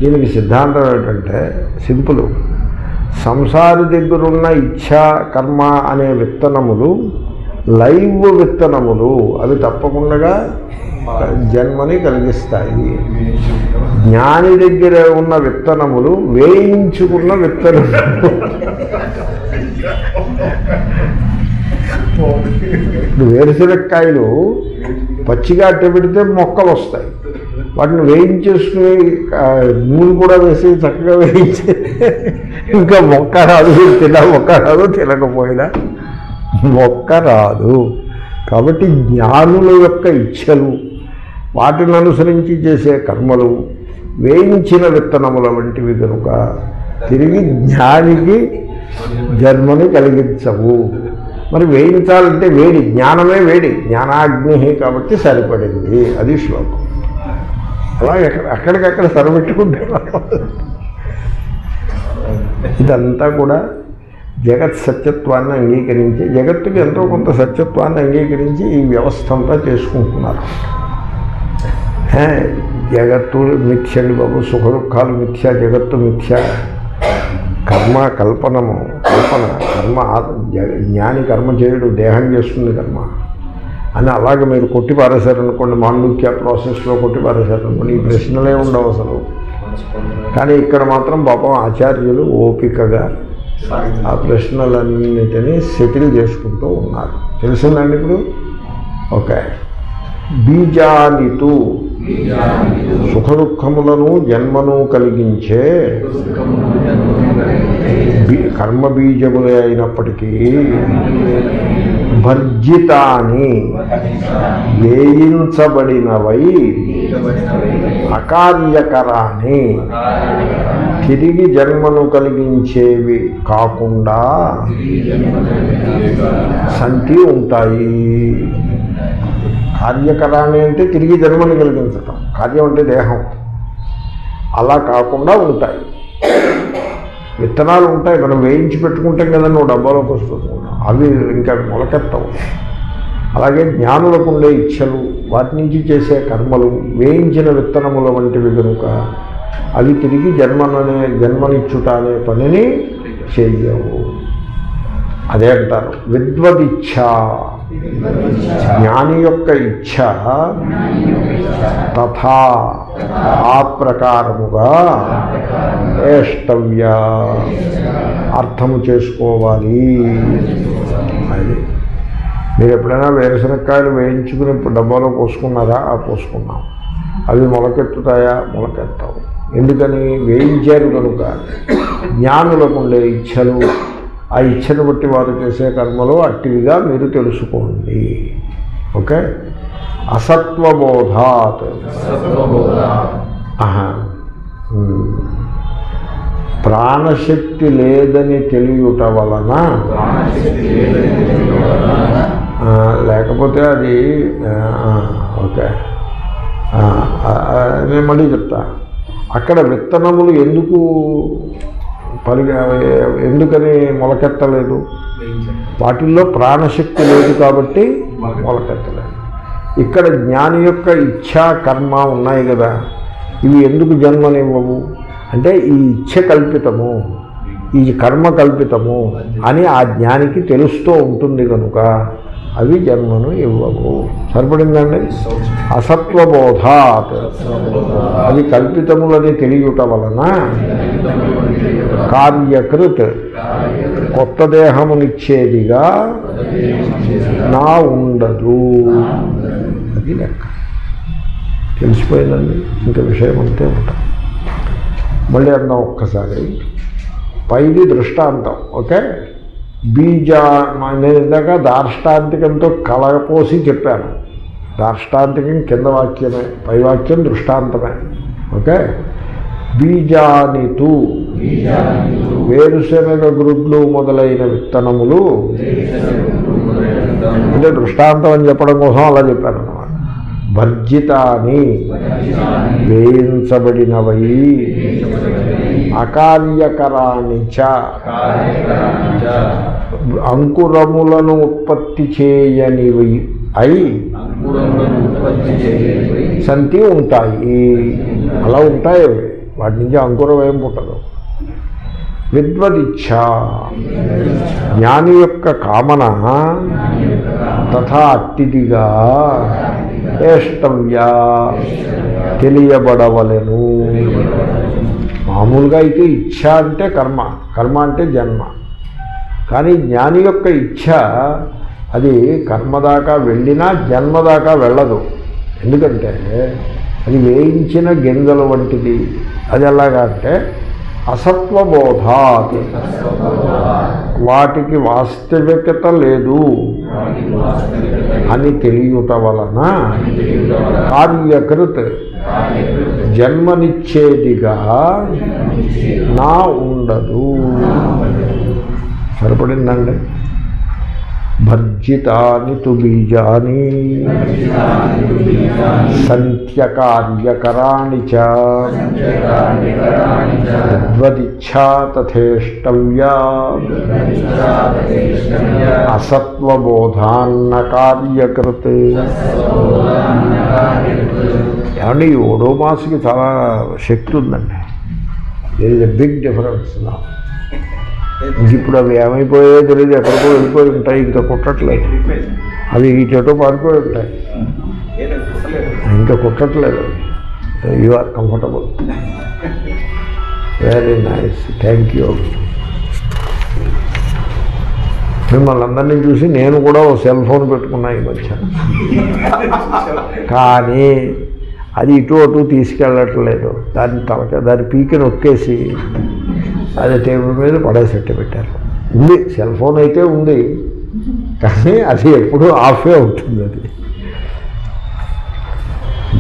దీనికి సిద్ధాంతం ఏంటంటే సింపుల్. సంసారి దగ్గరున్న ఇచ్ఛ కర్మ అనే విత్తనములు లైవ్ విత్తనములు. అవి తప్పకుండా జన్మని కలిగిస్తాయి. జ్ఞాని దగ్గర ఉన్న విత్తనములు వేయించుకున్న విత్తనములు. వేరుశనక్కాయలు పచ్చిగా అట్ట పెడితే మొక్కలు వస్తాయి. వాటిని వేయించేసుకుని నూనె కూడా వేసి చక్కగా వేయించి ఇంకా మొక్క రాదు తిన మొక్క రాదు తినకపోయినా మొక్క రాదు. కాబట్టి జ్ఞానుల యొక్క ఇచ్ఛలు వాటిని అనుసరించి చేసే కర్మలు వేయించిన విత్తనముల వంటివి కనుక తిరిగి జ్ఞానికి జన్మని కలిగించవు. మరి వేయించాలంటే వేడి జ్ఞానమే వేడి జ్ఞానాగ్ని కాబట్టి సరిపడింది. అది శ్లోకం. అలా ఎక్కడ అక్కడికక్కడ సరిపెట్టుకుంటే ఇదంతా కూడా జగత్ సత్యత్వాన్ని అంగీకరించి జగత్తుకి ఎంతో కొంత సత్యత్వాన్ని అంగీకరించి ఈ వ్యవస్థ అంతా చేసుకుంటున్నారు. జగత్తు మిథ్యండి బాబు సుఖ దుఃఖాలు మిథ్య జగత్తు మిథ్య. కర్మ కల్పనము కల్పన కర్మ జ్ఞాని కర్మ చేయడు దేహం చేస్తుంది కర్మ. అని అలాగే మీరు కొట్టి పారేశారనుకోండి మాండుక్య ప్రాసెస్లో కొట్టి పారేశారనుకోండి ఈ ప్రశ్నలే ఉండవు అసలు. కానీ ఇక్కడ మాత్రం పాపం ఆచార్యులు ఓపికగా ఆ ప్రశ్నలన్నిటినీ సెటిల్ చేసుకుంటూ ఉన్నారు. తెలిసిందండి ఇప్పుడు? ఓకే. బీజానితు సుఖ దుఃఖములను జన్మను కలిగించే కర్మ బీజములే అయినప్పటికీ భర్జితాని వేయించబడినవై అకార్యకరాని తిరిగి జన్మను కలిగించేవి కాకుండా సంతి ఉంటాయి. కార్యకరాన్ని అంటే తిరిగి జన్మని కలిగించటం. కార్యం అంటే దేహం. అలా కాకుండా ఉంటాయి. విత్తనాలు ఉంటాయి. మనం వేయించి పెట్టుకుంటాం కదా నువ్వు డబ్బాలో పోసి అవి ఇంకా మొలకెత్తవు. అలాగే జ్ఞానులకు ఉండే ఇచ్ఛలు వాటి నుంచి చేసే కర్మలు వేయించిన విత్తనముల వంటివి కనుక అవి తిరిగి జన్మననే జన్మనిచ్చుట అనే పనిని చెయ్యవు అదే అంటారు. విద్వదిచ్ఛ జ్ఞాని యొక్క ఇచ్ఛ తథా ఆ ప్రకారముగా ఏష్టవ్య. అర్థము చేసుకోవాలి. అది. మీరు ఎప్పుడైనా వేరుశనక్కాయలు వేయించుకుని డబ్బాలో పోసుకున్నారా? ఆ పోసుకున్నాం. అవి మొలకెత్తుతాయా? మొలకెత్తావు. ఎందుకని? వేయించారు కనుక జ్ఞానులకు ఉండే ఇచ్ఛలు ఆ ఇచ్ఛను బట్టి వారు చేసే కర్మలు అట్టివిగా మీరు తెలుసుకోండి. ఓకే? అసత్వబోధాత్. ప్రాణశక్తి లేదని తెలియట వలన లేకపోతే అది ఓకే. నేను మళ్ళీ చెప్తా. అక్కడ విత్తనములు ఎందుకు పరిగ ఎందుకని మొలకెత్తలేదు? వాటిల్లో ప్రాణశక్తి లేదు కాబట్టి మొలకెత్తలేదు. ఇక్కడ జ్ఞాని యొక్క ఇచ్ఛా కర్మ ఉన్నాయి కదా. ఇవి ఎందుకు జన్మనివ్వవు? అంటే ఈ ఇచ్ఛ కల్పితము ఈ కర్మ కల్పితము అని ఆ జ్ఞానికి తెలుస్తూ ఉంటుంది కనుక అవి జన్మను ఇవ్వవు. సరిపడిందండి? అసత్వబోధాత్. అది కల్పితములని తెలియట వలన కార్యకృత్. కొత్త దేహమునిచ్చేదిగా నా ఉండదు. అది లెక్క. తెలిసిపోయిందండి? ఇంకా విషయం అంతే ఉంటాం. మళ్ళీ అన్న ఒక్కసారి. పైది దృష్టాంతం ఓకే? బీజా నేను ఇందాక దార్ష్టాంతికంతో కలగపోసి చెప్పాను. దార్ష్టాంతికం కింద వాక్యమే పైవాక్యం దృష్టాంతమే. ఓకే? బీజానితు. వేరుశనగ గ్రుడ్లు మొదలైన విత్తనములు. అంటే దృష్టాంతం అని చెప్పడం కోసం అలా చెప్పాను. అన్నమాట భర్జితాని వేయించబడినవై. అకార్యకరాణి చ. అంకురములను ఉత్పత్తి చేయనివి అయి సంతి ఉంటాయి. అలా ఉంటాయి అవి. వాటి నుంచి అంకురం ఏం పుట్టదు. విద్వదిచ్ఛ జ్ఞాని యొక్క కామన తథా అట్టిదిగా ఏష్టవ్యా తెలియబడవలెను. మామూలుగా అయితే ఇచ్ఛ అంటే కర్మ కర్మ అంటే జన్మ. కానీ జ్ఞాని యొక్క ఇచ్ఛ అది కర్మ దాకా వెళ్ళినా జన్మ దాకా వెళ్ళదు. ఎందుకంటే అది వేయించిన గింజల వంటిది. అది ఎలాగా అంటే అసత్వబోధాత్. వాటికి వాస్తవికత లేదు. అని తెలియట వలన కార్యకృత్ జన్మనిచ్చేదిగా నా ఉండదు. సరిపడిందండి? భర్జితాని తు బీజాని సంత్యకార్యకరాణి చ యద్వదిచ్ఛా తథేష్టవ్యా అసత్వబోధాన్న కార్యకృత్ ఏమండి ఈ ఓడోమాస్కి చాలా శక్తి ఉందండి. There is a big difference నా ఇప్పుడు అవి ఏమైపోయాయో తెలియదు ఎక్కడికో వెళ్ళిపోయి ఉంటాయి ఇంకా కుట్టట్లేదు అవి ఇటో పారిపోయి ఉంటాయి. ఇంకా కుట్టట్లేదు. You are comfortable very nice thank you మిమ్మల్ని అందరినీ చూసి నేను కూడా ఓ సెల్ ఫోన్ పెట్టుకున్నా ఈ మధ్య. కానీ అది ఇటు అటు తీసుకెళ్ళట్లేదు. దాని తలక దాని పీకి నొక్కేసి అది టేబుల్ మీద పడేసెట్టు పెట్టారు. ఉంది సెల్ ఫోన్ అయితే ఉంది కానీ అది ఎప్పుడూ ఆఫే ఉంటుంది అది.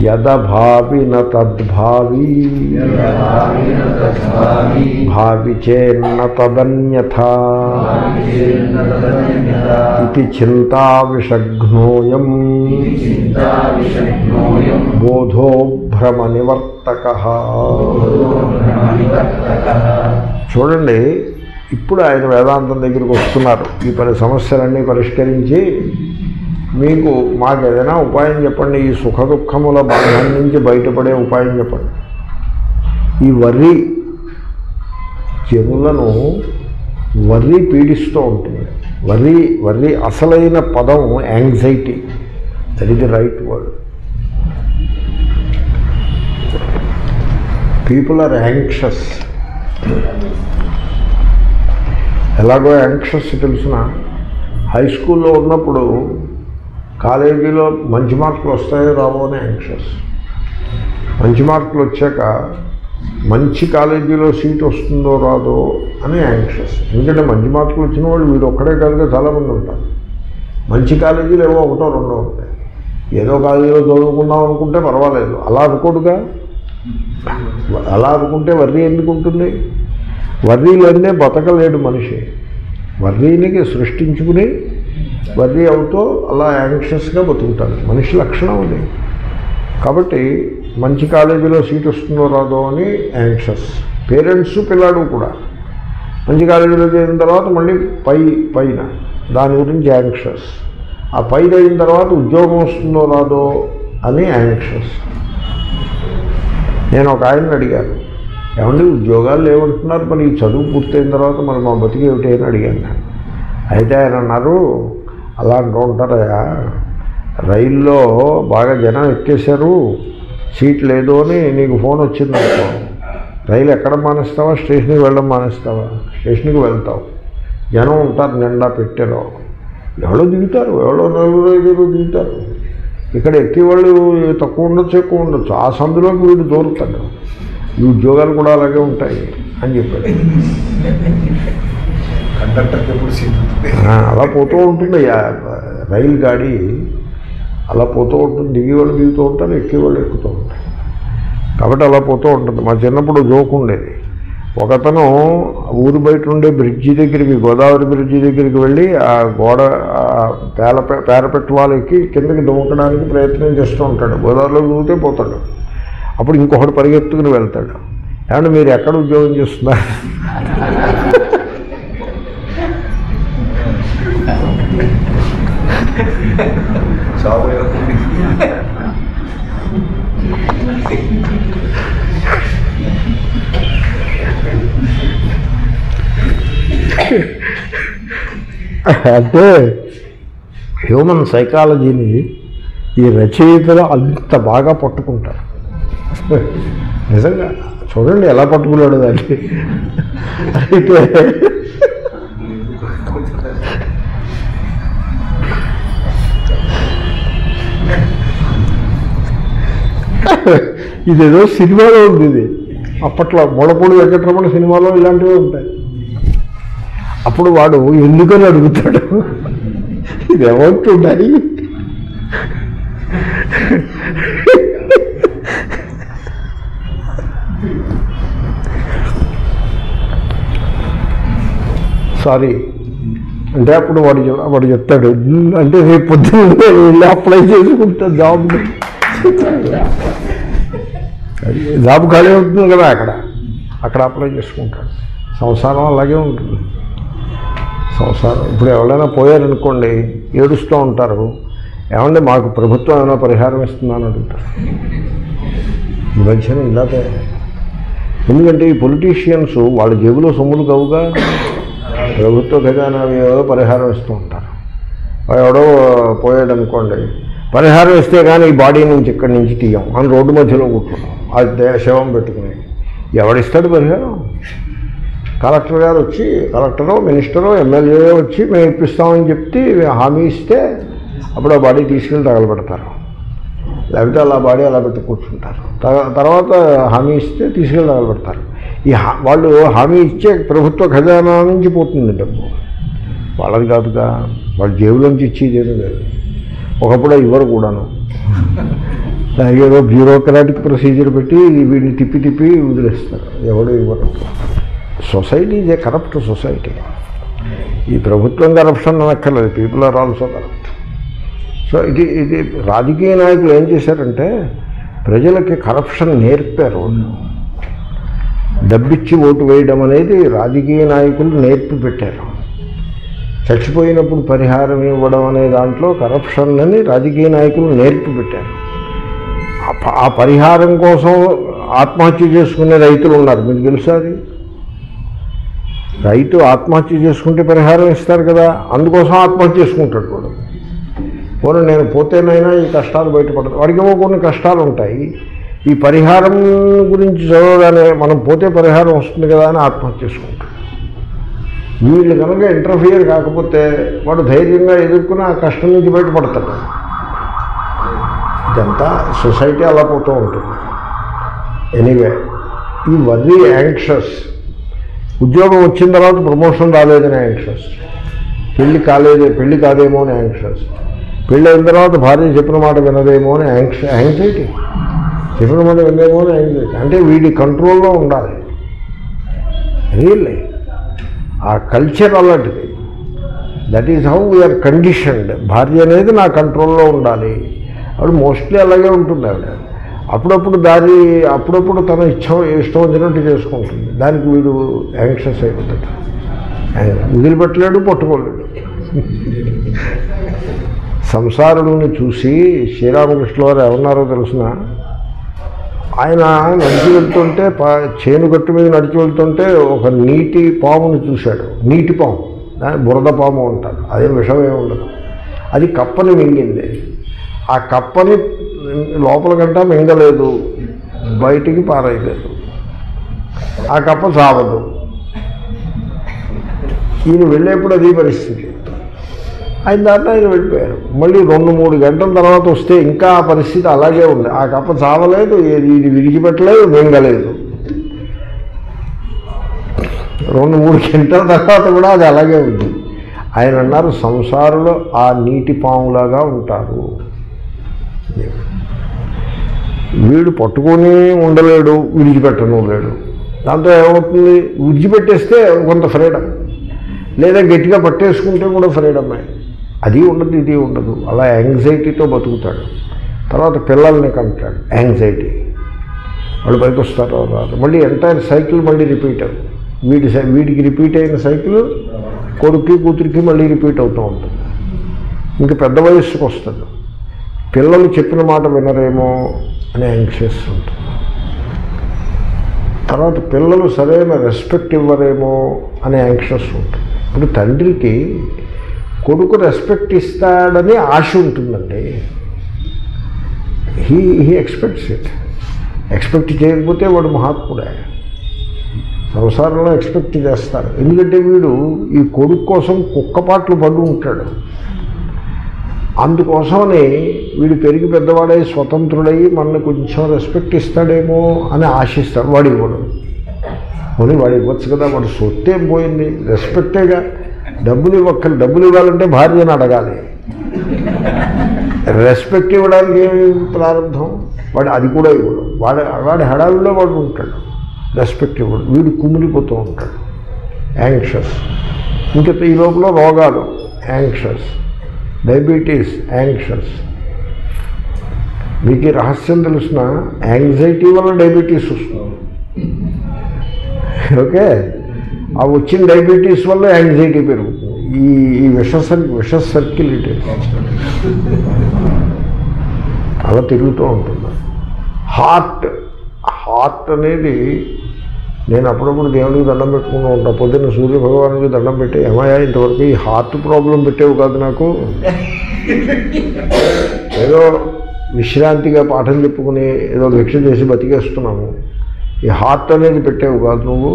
యదభావిన న తద్భావి భావి చేన్న తదన్యథా ఇది చింతా విషఘ్నోయం బోధో భ్రమ నివర్తక చూడండి ఇప్పుడు ఆయన వేదాంతం దగ్గరికి వస్తున్నారు. ఈ పరి సమస్యలన్నీ పరిష్కరించి మీకు మాకు ఏదైనా ఉపాయం చెప్పండి ఈ సుఖ దుఃఖముల బంధం నుంచి బయటపడే ఉపాయం చెప్పండి. ఈ వర్రి జనులను వర్రి పీడిస్తూ ఉంటుంది. వర్రి వర్రి అసలైన పదం anxiety that is the right word people are anxious ఎలాగో యాంక్షస్ తెలిసిన? హై స్కూల్లో ఉన్నప్పుడు కాలేజీలో మంచి మార్కులు వస్తాయో రావో అని యాంక్షస్ మంచి మార్కులు వచ్చాక మంచి కాలేజీలో సీట్ వస్తుందో రాదో అని యాంక్షస్ ఎందుకంటే మంచి మార్కులు వచ్చిన వాళ్ళు వీడు ఒక్కడే కాదుగా చాలామంది ఉంటారు. మంచి కాలేజీలు ఏవో ఒకటో రెండో ఉంటాయి. ఏదో కాలేజీలో చదువుకుందాం అనుకుంటే పర్వాలేదు. అలా అనుకోడుగా? అలా అనుకుంటే వర్రీ ఎందుకు ఉంటుంది? వర్రీలన్నీ బతకలేడు మనిషి. వర్రీనికి సృష్టించుకుని వర్రీ అవుతూ అలా యాంగ్షియస్గా బతుకుతాడు. మనిషి లక్షణం అది. కాబట్టి మంచి కాలేజీలో సీట్ వస్తుందో రాదో అని యాంగ్షియస్ పేరెంట్స్ పిల్లాడు కూడా. మంచి కాలేజీలో చేరిన తర్వాత మళ్ళీ పై పైన. దాని గురించి యాంగ్షియస్ ఆ పైది అయిన తర్వాత ఉద్యోగం వస్తుందో రాదో అని యాంగ్షియస్ నేను ఒక ఆయన అడిగాను. ఏమండి ఉద్యోగాలు లేవంటున్నారు మరి ఈ చదువు పూర్తయిన తర్వాత మరి మా బతికి ఏమిటి అని అడిగాను నేను. అయితే ఆయన అన్నారు అలా అంటూ ఉంటారయ్యా రైల్లో బాగా జనం ఎక్కేశారు సీట్ లేదు అని నీకు ఫోన్ వచ్చింది అనుకో. రైలు ఎక్కడ మానేస్తావా? స్టేషన్కి వెళ్ళడం మానేస్తావా? స్టేషన్కి వెళ్తావు. జనం ఉంటారు నిండా పెట్టారు ఎవరో దిగుతారు ఎవరో నలుగురు ఐదుగురు దిగుతారు. ఇక్కడ ఎక్కేవాళ్ళు తక్కువ ఉండొచ్చు ఎక్కువ ఉండొచ్చు. ఆ సందులోకి వీడు దూరుతాడు. ఈ ఉద్యోగాలు కూడా అలాగే ఉంటాయి. అని చెప్పాడు. కండక్టర్కి ఎప్పుడు సీట్ ఉంటుంది? అలా పోతూ ఉంటుంది. రైలు గాడి అలా పోతూ ఉంటుంది. దిగేవాళ్ళు దిగుతూ ఉంటారు ఎక్కేవాళ్ళు ఎక్కుతూ ఉంటారు. కాబట్టి అలా పోతూ ఉంటుంది. మా చిన్నప్పుడు జోక్ ఉండేది. ఒకతను ఊరు బయట ఉండే బ్రిడ్జి దగ్గరికి గోదావరి బ్రిడ్జి దగ్గరికి వెళ్ళి ఆ గోడ పేలపె పేల పేరపెట్టు ఎక్కి కిందకి దుమ్మకడానికి ప్రయత్నం చేస్తూ ఉంటాడు. గోదావరిలో దూకితే పోతాడు. అప్పుడు ఇంకొకటి పరిగెత్తుకుని వెళ్తాడు. ఏమంటే మీరు ఎక్కడ ఉద్యోగం చేస్తున్నారు? షాప్ అంటే హ్యూమన్ సైకాలజీని ఈ రచయితలు అంత బాగా పట్టుకుంటారు. నిజంగా చూడండి ఎలా పట్టుకున్నాడు దాన్ని. అయితే ఇదేదో సినిమాలో ఉంది ఇది అప్పట్లో మొడపూడి వెంకటరమణ సినిమాలో ఇలాంటివి ఉంటాయి. అప్పుడు వాడు ఎందుకని అడుగుతాడు? ఇది ఏమవుతుండాలి సారీ. అంటే అప్పుడు వాడు వాడు చెప్తాడు అంటే రేపు పొద్దున్న అప్లై చేసుకుంటా జాబ్ జాబ్ ఖాళీ అవుతుంది కదా అక్కడ. అక్కడ అప్లై చేసుకుంటాడు. సంసారం అలాగే ఉంటుంది. సంసారం ఇప్పుడు ఎవరైనా పోయారనుకోండి ఏడుస్తూ ఉంటారు. ఏమంటే మాకు ప్రభుత్వం ఏమైనా పరిహారం ఇస్తుందని అడుగుతారు. మంచిగా మధ్యన ఇలాగే ఎందుకంటే ఈ పొలిటీషియన్స్ వాళ్ళ జేబులో సొమ్ములు కావుగా ప్రభుత్వ ఖజానా ఏదో పరిహారం ఇస్తూ ఉంటారు. ఎవడో పోయాడనుకోండి పరిహారం ఇస్తే కానీ ఈ బాడీ నుంచి ఇక్కడి నుంచి తీయం. అని రోడ్డు మధ్యలో కూర్చున్నాం. అది శవం పెట్టుకుని. ఎవడిస్తాడు పరిహారం? కలెక్టర్ గారు వచ్చి కలెక్టరో మినిస్టరో ఎమ్మెల్యే వచ్చి మేము ఇప్పిస్తామని చెప్తే హామీ ఇస్తే అప్పుడు ఆ బాడీ తీసుకెళ్ళి తగలబెడతారు. లేకపోతే అలా బాడీ అలా పెట్టి కూర్చుంటారు. తర్వాత హామీ ఇస్తే తీసుకెళ్ళి తగలబెడతారు. ఈ హా- వాళ్ళు హామీ ఇచ్చే ప్రభుత్వ ఖజానా నుంచి పోతుంది డబ్బు. వాళ్ళది కాదుగా వాళ్ళ జేబులోంచి ఇచ్చేదేమీ లేదు. ఒకప్పుడు ఇవ్వరు కూడాను. దానికి ఏదో బ్యూరోక్రాటిక్ ప్రొసీజర్ పెట్టి వీడిని తిప్పి తిప్పి వదిలేస్తారు. ఎవడో ఇవ్వరు. Society is a corrupt society. ఈ ప్రభుత్వం corruption అనక్కర్లేదు people are also corrupt. So ఇది ఇది రాజకీయ నాయకులు ఏం చేశారంటే ప్రజలకి కరప్షన్ నేర్పారు. డబ్బిచ్చి ఓటు వేయడం అనేది రాజకీయ నాయకులు నేర్పి పెట్టారు. చచ్చిపోయినప్పుడు పరిహారం ఇవ్వడం అనే దాంట్లో కరప్షన్ అని రాజకీయ నాయకులు నేర్పి పెట్టారు. ఆ పరిహారం కోసం ఆత్మహత్య చేసుకునే రైతులు ఉన్నారు. మీకు తెలుసా అది? రైతు ఆత్మహత్య చేసుకుంటే పరిహారం ఇస్తారు కదా. అందుకోసం ఆత్మహత్య చేసుకుంటాడు కూడా పోనీ నేను పోతేనైనా ఈ కష్టాలు బయటపడతాయి. వాడికేమో కొన్ని కష్టాలు ఉంటాయి. ఈ పరిహారం గురించి చదవగానే మనం పోతే పరిహారం వస్తుంది కదా అని ఆత్మహత్య చేసుకుంటాం వీళ్ళు కనుక ఇంటర్ఫియర్ కాకపోతే వాడు ధైర్యంగా ఎదుర్కొని ఆ కష్టం నుంచి బయటపడతాడు. ఇదంతా సొసైటీ అలా పోతూ ఉంటుంది. ఎనీవే ఈ వరీ యాంక్షస్ ఉద్యోగం వచ్చిన తర్వాత ప్రమోషన్ రాలేదని యాంక్షస్ పెళ్ళి కాలేదే పెళ్ళి కాదేమో అని యాంక్షస్ పెళ్ళి అయిన తర్వాత భార్య చెప్పిన మాట వినదేమో అని యాంక్ష యాంగ్జైటీ చెప్పిన మాట వినదేమో అని యాంగ్జైటీ అంటే వీడి కంట్రోల్లో ఉండాలి. రియల్లీ ఆ కల్చర్ అలాంటిది. That is how we are conditioned భార్య అనేది నా కంట్రోల్లో ఉండాలి. ఆవిడ మోస్ట్లీ అలాగే ఉంటుంది ఆవిడ. అప్పుడప్పుడు దారి అప్పుడప్పుడు తన ఇష్టం ఇష్టం వచ్చినట్టు చేసుకుంటుంది. దానికి వీడు యాంక్షస్ అయిపోతాడు. వదిలిపెట్టలేడు పట్టుకోలేడు. సంసారుల్ని చూసి శ్రీరామకృష్ణ వారు ఏమన్నారో తెలిసిన? ఆయన నడిచి వెళ్తుంటే పా- చేను గట్టు మీద నడిచి వెళ్తుంటే ఒక నీటి పామును చూశాడు. నీటి పాము. దాని బురద పాము అంటారు. అదే విషమే ఉండదు. అది కప్పని మింగింది. ఆ కప్పని లోపల గంట మింగలేదు. బయటికి పారేయలేదు ఆ కప్ప చావదు ఈయన వెళ్ళేప్పుడు అది పరిస్థితి. ఆయన దాంట్లో ఆయన వెళ్ళిపోయారు. మళ్ళీ రెండు మూడు గంటల తర్వాత వస్తే ఇంకా ఆ పరిస్థితి అలాగే ఉంది. ఆ కప్ప చావలేదు ఇది ఇది విడిచిపెట్టలేదు మింగలేదు. రెండు మూడు గంటల తర్వాత కూడా అది అలాగే ఉంది. ఆయన అన్నారు సంసారంలో ఆ నీటి పాములాగా ఉంటారు. వీడు పట్టుకొని ఉండలేడు విడిచిపెట్టను లేడు దాంతో ఏమవుతుంది? విడిచిపెట్టేస్తే కొంత ఫ్రీడమ్. లేదా గట్టిగా పట్టేసుకుంటే కూడా ఫ్రీడమే అది ఉండదు ఇది ఉండదు. అలా యాంగ్జైటీతో బతుకుతాడు. తర్వాత పిల్లల్ని కంటాడు. యాంగ్జైటీ వాళ్ళు పైకి వస్తారు తర్వాత. మళ్ళీ ఎంటైర్ సైకిల్ మళ్ళీ రిపీట్ అవుతుంది వీడి సై- వీడికి రిపీట్ అయిన సైకిల్ కొడుక్కి కూతురికి మళ్ళీ రిపీట్ అవుతూ ఉంటుంది. ఇంకా పెద్ద వయస్సుకు వస్తుంది. పిల్లలు చెప్పిన మాట వినరేమో అని యాంగ్షియస్ ఉంటుంది. తర్వాత పిల్లలు సరైన రెస్పెక్ట్ ఇవ్వరేమో అనే యాంక్షస్ ఉంటుంది. ఇప్పుడు తండ్రికి కొడుకు రెస్పెక్ట్ ఇస్తాడని ఆశ ఉంటుందండి. He he expects it expect చేయకపోతే వాడు మహాత్ముడే. సంసారంలో ఎక్స్పెక్ట్ చేస్తారు. ఎందుకంటే వీడు ఈ కొడుకు కోసం కుక్కపాట్లు పడు ఉంటాడు. అందుకోసమని వీడు పెరిగి పెద్దవాడై స్వతంత్రుడై మనల్ని కొంచెం రెస్పెక్ట్ ఇస్తాడేమో అని ఆశిస్తాడు వాడు ఇవ్వడు. పోనీ వాడు ఇవ్వచ్చు కదా వాడు సొత్తేం పోయింది? రెస్పెక్టేగా డబ్బులు ఇవ్వక్కర్ డబ్బులు ఇవ్వాలంటే భార్యను అడగాలి. రెస్పెక్ట్ ఇవ్వడానికి ఏమి ప్రారంభం? వాడు అది కూడా ఇవ్వడు. వాడు వాడి హడావిలో వాడు ఉంటాడు. రెస్పెక్ట్ ఇవ్వడు. వీడు కుమిలిపోతూ ఉంటాడు. యాంక్షస్ ఇంకా ఈ లోపల రోగాలు. Anxious diabetes. యాంక్షస్ మీకు రహస్యం తెలిసిన? యాంగ్జైటీ వల్ల డయాబెటీస్ వస్తుంది. ఓకే? ఆ వచ్చిన డయాబెటీస్ వల్ల యాంగ్జైటీ పెరుగుతుంది ఈ ఈ విష సర్ విష సర్కిల్ అలా తిరుగుతూ ఉంటుంది హార్ట్ హార్ట్ అనేది నేను అప్పుడప్పుడు దేవునికి దండం పెట్టుకుంటూ ఉంటాను పొద్దున్న సూర్య భగవానికి దండం పెట్టి ఏమయ్యా ఇంతవరకు ఈ హార్ట్ ప్రాబ్లం పెట్టేవి కాదు నాకు? ఏదో విశ్రాంతిగా పాఠం చెప్పుకుని ఏదో భిక్ష చేసి బతికేస్తున్నాము. ఈ హార్ట్ అనేది పెట్టేవు కాదు నువ్వు?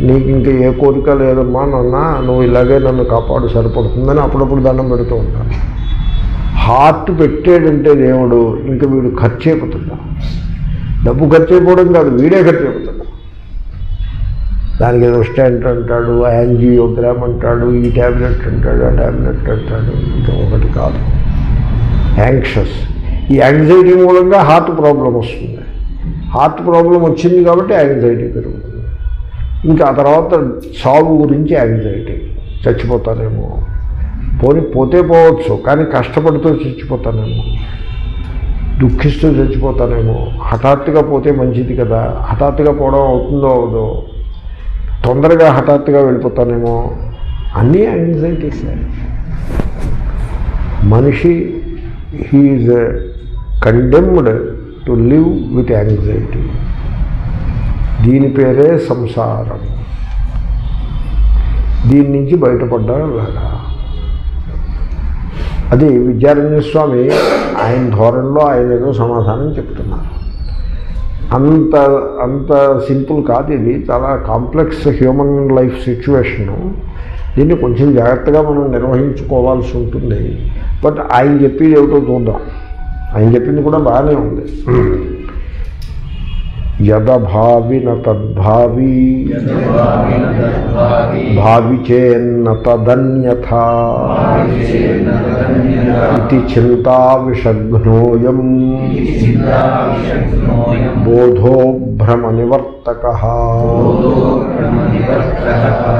నీకు ఇంకా ఏ కోరిక లేదమ్మా నాన్న నువ్వు ఇలాగే నన్ను కాపాడు సరిపడుతుందని అప్పుడప్పుడు దండం పెడుతూ ఉంటాను హార్ట్ పెట్టాడంటే దేవుడు ఇంకా వీడు ఖర్చు అయిపోతుందా డబ్బు ఖర్చు అయిపోవడం కాదు వీడే ఖర్చు అయిపోతాడు దానికి ఏదో స్టెంట్ అంటాడు యాంజియోగ్రామ్ అంటాడు ఈ ట్యాబ్లెట్ అంటాడు ఆ ట్యాబ్లెట్ అంటాడు ఇంకా ఒకటి కాదు. యాంక్షస్. ఈ యాంగ్జైటీ మూలంగా హార్ట్ ప్రాబ్లం వస్తుంది. హార్ట్ ప్రాబ్లం వచ్చింది కాబట్టి యాంగ్జైటీ పెరుగుతుంది. ఇంకా ఆ తర్వాత సాగు గురించి యాంగ్జైటీ చచ్చిపోతానేమో. పోని పోతే పోవచ్చు కానీ కష్టపడుతూ చచ్చిపోతానేమో. దుఃఖిస్తూ చచ్చిపోతానేమో. హఠాత్తుగా పోతే మంచిది కదా. హఠాత్తుగా పోవడం అవుతుందో అవదో. తొందరగా హఠాత్తుగా వెళ్ళిపోతానేమో. అన్నీ యాంగ్జైటీస్ మనిషి he is condemned to live with anxiety దీని పేరే సంసారం. దీని నుంచి బయటపడ్డాలాగా అది విద్యారణ్య స్వామి ఆయన ధోరణిలో ఆయన ఏదో సమాధానం చెప్తున్నారు. అంత అంత సింపుల్ కాదు ఇది. చాలా కాంప్లెక్స్ హ్యూమన్ లైఫ్ సిచ్యువేషను. దీన్ని కొంచెం జాగ్రత్తగా మనం నిర్వహించుకోవాల్సి ఉంటుంది. బట్ ఆయన చెప్పేది ఏమిటో చూద్దాం. ఆయన చెప్పింది కూడా బాగానే ఉంది. యదభావిన తద్భావి భావి చేన్న తదన్యథా ఇది చింతా విషఘ్నోయం బోధో భ్రమ నివర్తక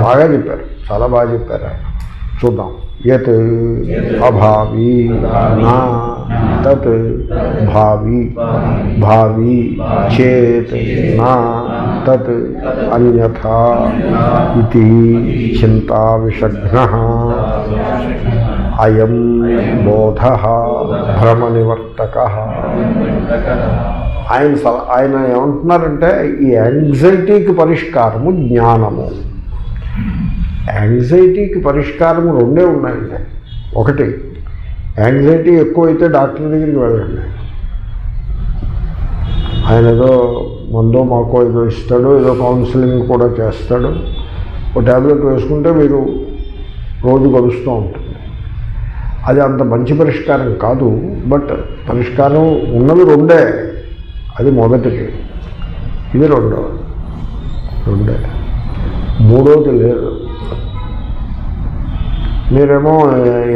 బాగా చెప్పారు చాలా బాగా చెప్పారు ఆయన చూద్దాం యత్ అభావి నా తత్ భావి భావి చేత్ నా తత్ అన్యథా ఇది చింతా విషఘ్న అయం బోధ భ్రమ నివర్తక ఆయన సల- ఆయన ఏమంటున్నారంటే ఈ యాంగ్జైటీకి పరిష్కారము జ్ఞానము. యాంగ్జైటీకి పరిష్కారం రెండే ఉన్నాయండి ఒకటి యాంగ్జైటీ ఎక్కువైతే డాక్టర్ దగ్గరికి వెళ్ళండి. ఆయన ఏదో మందో మాకో ఏదో ఇస్తాడు ఏదో కౌన్సిలింగ్ కూడా చేస్తాడు. ఒక ట్యాబ్లెట్ వేసుకుంటే మీరు రోజు గడుస్తూ ఉంటుంది. అది అంత మంచి పరిష్కారం కాదు బట్ పరిష్కారం ఉన్నది రెండే. అది మొదటిది. ఇది రెండవది రెండే. మూడోది లేదు. మీరేమో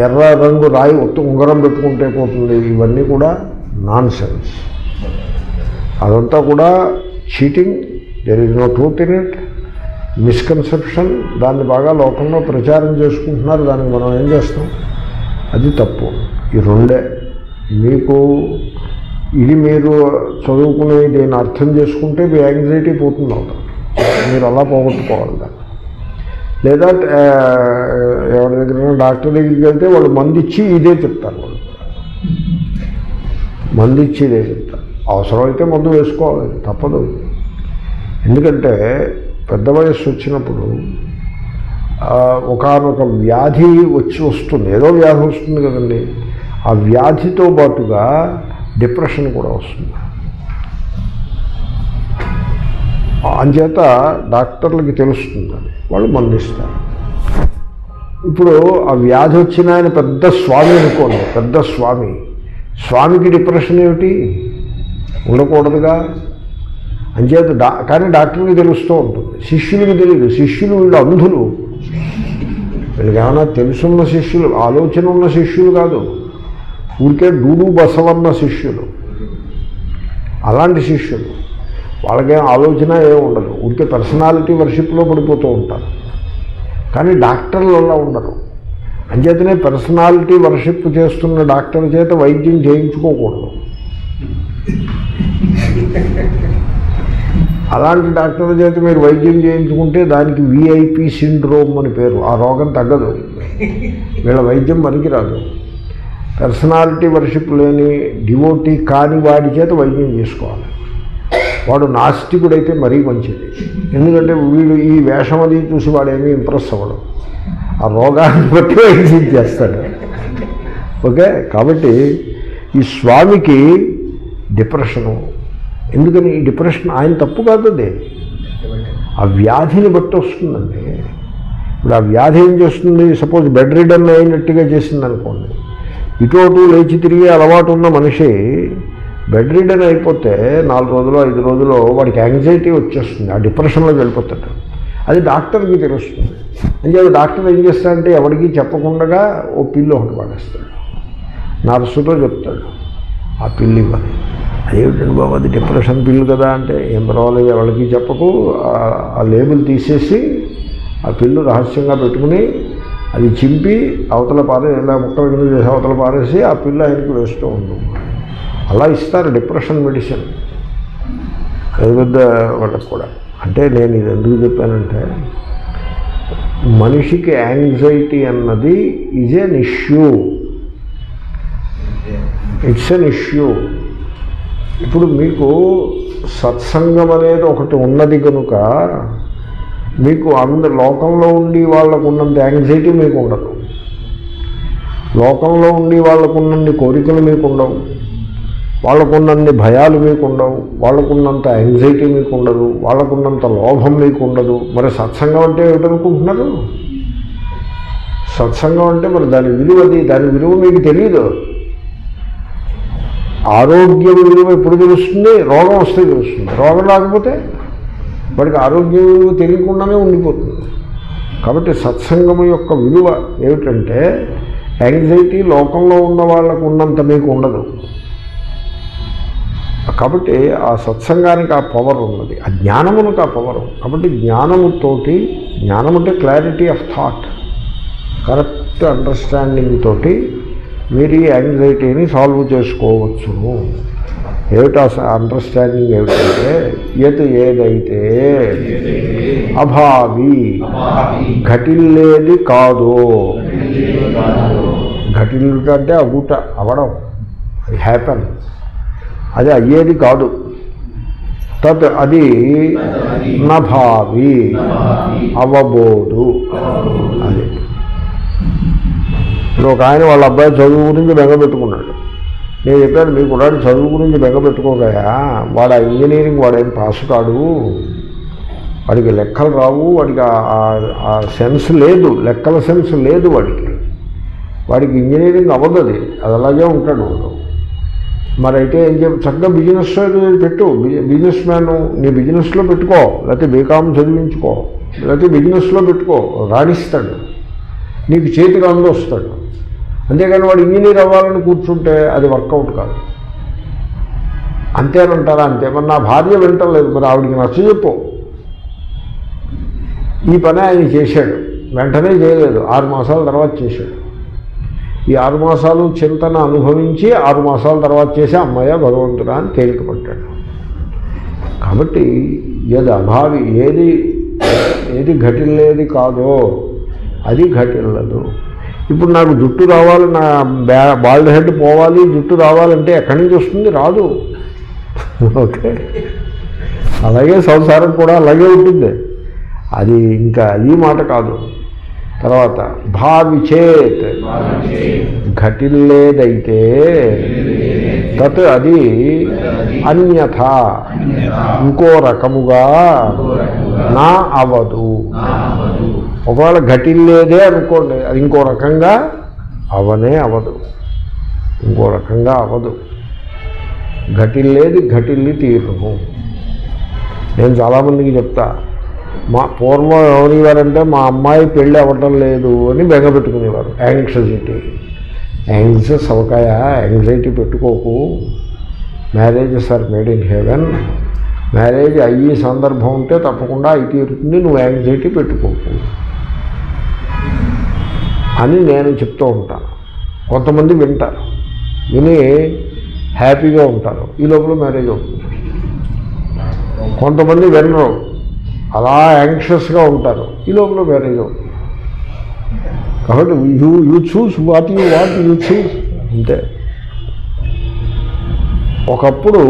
ఎర్ర రంగు రాయి ఒత్తు ఉంగరం పెట్టుకుంటే పోతుంది. ఇవన్నీ కూడా నాన్ సెన్స్ అదంతా కూడా cheating there is no truth in it misconception దాన్ని బాగా లోకంలో ప్రచారం చేసుకుంటున్నారు. దానికి మనం ఏం చేస్తాం? అది తప్పు. ఈ రెండే. మీకు ఇది మీరు చదువుకునే దీన్ని అర్థం చేసుకుంటే మీ యాంగ్జైటీ పోతుంది అవుతాం. మీరు అలా పోగొట్టుకోవాలి దాన్ని. లేదా ఎవరి దగ్గర డాక్టర్ దగ్గరికి వెళ్తే వాళ్ళు మందు ఇచ్చి ఇదే చెప్తారు వాళ్ళు. మందు ఇచ్చి ఇదే చెప్తారు. అవసరమైతే మందు వేసుకోవాలి తప్పదు. ఎందుకంటే పెద్ద వయస్సు వచ్చినప్పుడు ఒకనొక వ్యాధి వచ్చి వస్తుంది. ఏదో వ్యాధి వస్తుంది కదండి. ఆ వ్యాధితో పాటుగా డిప్రెషన్ కూడా వస్తుంది. అంచేత డాక్టర్లకి తెలుస్తుంది అది. వాళ్ళు మందిస్తారు ఇప్పుడు ఆ వ్యాధి వచ్చిన ఆయన పెద్ద స్వామి అనుకోండి పెద్ద స్వామి. స్వామికి డిప్రెషన్ ఏమిటి? ఉండకూడదుగా. అంచేత డా కానీ డాక్టర్కి తెలుస్తూ ఉంటుంది. శిష్యులకి తెలియదు. శిష్యులు వీళ్ళు అంధులు. వీళ్ళకి ఏమైనా తెలుసున్న శిష్యులు ఆలోచన ఉన్న శిష్యులు కాదు. ఊరికే డూడు బసవన్న శిష్యులు. అలాంటి శిష్యులు. వాళ్ళకేం ఆలోచన ఏమి ఉండదు. ఊరికే పర్సనాలిటీ వర్షిప్లో పడిపోతూ ఉంటారు. కానీ డాక్టర్లు అలా ఉండరు. అంచేతనే పర్సనాలిటీ వర్షిప్ చేస్తున్న డాక్టర్ చేత వైద్యం చేయించుకోకూడదు. అలాంటి డాక్టర్ చేత మీరు వైద్యం చేయించుకుంటే దానికి విఐపి సిండ్రోమ్ అని పేరు. ఆ రోగం తగ్గదు. వీళ్ళ వైద్యం పనికిరాదు. పర్సనాలిటీ వర్షిప్ లేని డివోటీ కాని వాడి చేత వైద్యం చేసుకోవాలి. వాడు నాస్తికుడైతే మరీ మంచిది. ఎందుకంటే వీడు ఈ వేషం అది చూసి వాడేమీ ఇంప్రెస్ అవ్వడం. ఆ రోగాన్ని బట్టి వైద్యం చేస్తాడు. ఓకే? కాబట్టి ఈ స్వామికి డిప్రెషను. ఎందుకని? ఈ డిప్రెషన్ ఆయన తప్పు కాదు అది. ఆ వ్యాధిని బట్టి వస్తుందండి. ఇప్పుడు ఆ వ్యాధి ఏం చేస్తుంది? సపోజ్ బెడ్ రిడన్ అయినట్టుగా చేసిందనుకోండి. ఇటు అటు లేచి తిరిగే అలవాటు ఉన్న మనిషి బెడ్ రిడన్ అయిపోతే నాలుగు రోజులు ఐదు రోజులు వాడికి యాంగ్జైటీ వచ్చేస్తుంది. ఆ డిప్రెషన్లోకి వెళ్ళిపోతాడు. అది డాక్టర్కి తెలుస్తుంది. అంచేది డాక్టర్ ఏం చేస్తాడంటే ఎవరికి చెప్పకుండా ఓ పిల్లు ఒకటి పడేస్తాడు. నర్సుతో చెప్తాడు. ఆ పిల్లు ఇవ్వాలి అదేమిటండి బాబు అది డిప్రెషన్ పిల్లు కదా అంటే ఏం పర్వాలేదు ఎవరికి చెప్పకు. ఆ- లేబుల్ తీసేసి ఆ పిల్లు రహస్యంగా పెట్టుకుని అది చింపి అవతల పారే ఇలా ముక్కలు కింద చేసి అవతల పారేసి ఆ పిల్లు ఆయనకి వేస్తూ ఉంటుంది అలా ఇస్తారు డిప్రెషన్ మెడిసిన్. పెద్ద పెద్ద వాళ్ళకు కూడా. అంటే నేను ఇది ఎందుకు చెప్పానంటే మనిషికి యాంగ్జైటీ అన్నది is an issue it's an issue ఇప్పుడు మీకు సత్సంగం అనేది ఒకటి ఉన్నది కనుక మీకు అందరు లోకంలో ఉండి వాళ్ళకు ఉన్నంత యాంగ్జైటీ మీకు ఉండదు. లోకంలో ఉండి వాళ్ళకు ఉన్నన్ని కోరికలు మీకు ఉండవు. వాళ్ళకున్నన్ని భయాలు మీకు ఉండవు వాళ్ళకున్నంత యాంగ్జైటీ మీకు ఉండదు వాళ్ళకున్నంత లోభం మీకు ఉండదు మరి సత్సంగం అంటే ఏమిటనుకుంటున్నారు? సత్సంగం అంటే మరి దాని విలువది దాని విలువ మీకు తెలియదు ఆరోగ్యం విలువ ఎప్పుడు తెలుస్తుంది? రోగం వస్తే తెలుస్తుంది. రోగం రాకపోతే వాడికి ఆరోగ్యం విలువ తెలియకుండానే ఉండిపోతుంది. కాబట్టి సత్సంగం యొక్క విలువ ఏమిటంటే యాంగ్జైటీ లోకంలో ఉన్న వాళ్ళకు ఉన్నంత మీకు ఉండదు. కాబట్టి ఆ సత్సంగానికి ఆ పవర్ ఉన్నది. ఆ జ్ఞానమునకు ఆ పవర్ కాబట్టి జ్ఞానముతోటి జ్ఞానం అంటే clarity of thought correct understanding తోటి మీరు ఈ యాంగ్జైటీని సాల్వ్ చేసుకోవచ్చును. ఏమిటా అండర్స్టాండింగ్ ఏమిటంటే ఎత్ ఏదైతే అభావి ఘటిల్లేది కాదో ఘటిల్లుట అంటే అగుట అవడం హ్యాపెన్ అది అయ్యేది కాదు. తత్ అది నభావి అవబోదు. అది. ఇప్పుడు ఒక ఆయన వాళ్ళ అబ్బాయి చదువు గురించి బెంగపెట్టుకున్నాడు నేను చెప్పాను మీ కుడాడు చదువు గురించి బెంగపెట్టుకోగయా వాడు ఆ ఇంజనీరింగ్ వాడేం పాస్ కాడు? వాడికి లెక్కలు రావు వాడికి ఆ- ఆ సెన్స్ లేదు లెక్కల సెన్స్ లేదు వాడికి. వాడికి ఇంజనీరింగ్ అవ్వదు అది. అది అలాగే ఉంటాడు వాడు. మరి అయితే ఏం చెప్పి చక్కగా బిజినెస్ పెట్టు. బిజినెస్ మ్యాన్ నీ బిజినెస్లో పెట్టుకో. లేకపోతే బీకామ్ చదివించుకో. లేకపోతే బిజినెస్లో పెట్టుకో. రాణిస్తాడు. నీకు చేతికి అందొస్తాడు అంతేగాని వాడు ఇంజనీర్ అవ్వాలని కూర్చుంటే అది వర్కౌట్ కాదు. అంతేనంటారా? అంతే. మరి నా భార్య వింటలేదు మరి ఆవిడికి నచ్చ చెప్పు. ఈ పని ఆయన చేశాడు. వెంటనే చేయలేదు. ఆరు మాసాల తర్వాత చేశాడు. ఈ ఆరు మాసాలు చింతన అనుభవించి ఆరు మాసాల తర్వాత చేసి అమ్మాయ భగవంతుడా అని తేలికపడ్డాడు. కాబట్టి ఏది అభావి ఏది ఏది ఘటిల్లేది కాదో అది ఘటిల్లదు. ఇప్పుడు నాకు జుట్టు రావాలి నా బ్యా బాల్డ్ హెడ్ పోవాలి జుట్టు రావాలంటే ఎక్కడి నుంచి వస్తుంది? రాదు. ఓకే. అలాగే సంసారం కూడా అలాగే ఉంటుంది. అది ఇంకా ఈ మాట కాదు. తర్వాత భావిచేత్. ఘటిల్లేదైతే తత్ అది అన్యథ. ఇంకో రకముగా నా అవదు. ఒకవేళ ఘటిల్లేదే అనుకోండి అది ఇంకో రకంగా అవనే అవదు. ఇంకో రకంగా అవదు. ఘటిల్లేది ఘటిల్లి తీరును. నేను చాలామందికి చెప్తా మా పూర్వం ఏమనేవారంటే మా అమ్మాయి పెళ్ళి అవ్వటం లేదు అని బెంగ పెట్టుకునేవారు యాంగ్షసిటీ యాంగ్జస్ అవకాయ యాంగ్జైటీ పెట్టుకోకు marriages are made in heaven marriage అయ్యే సందర్భం ఉంటే తప్పకుండా అయి తీరుతుంది. నువ్వు యాంగ్జైటీ పెట్టుకోకు అని నేను చెప్తూ ఉంటాను. కొంతమంది వింటారు. విని హ్యాపీగా ఉంటారు. ఈ లోపల మ్యారేజ్ అవుతుంది. కొంతమంది వినరు. అలా యాంగ్షియస్గా ఉంటారు. ఈ లోపల మ్యారేజ్ అవుతుంది కాబట్టి you you choose what you what you choose అంతే. ఒకప్పుడు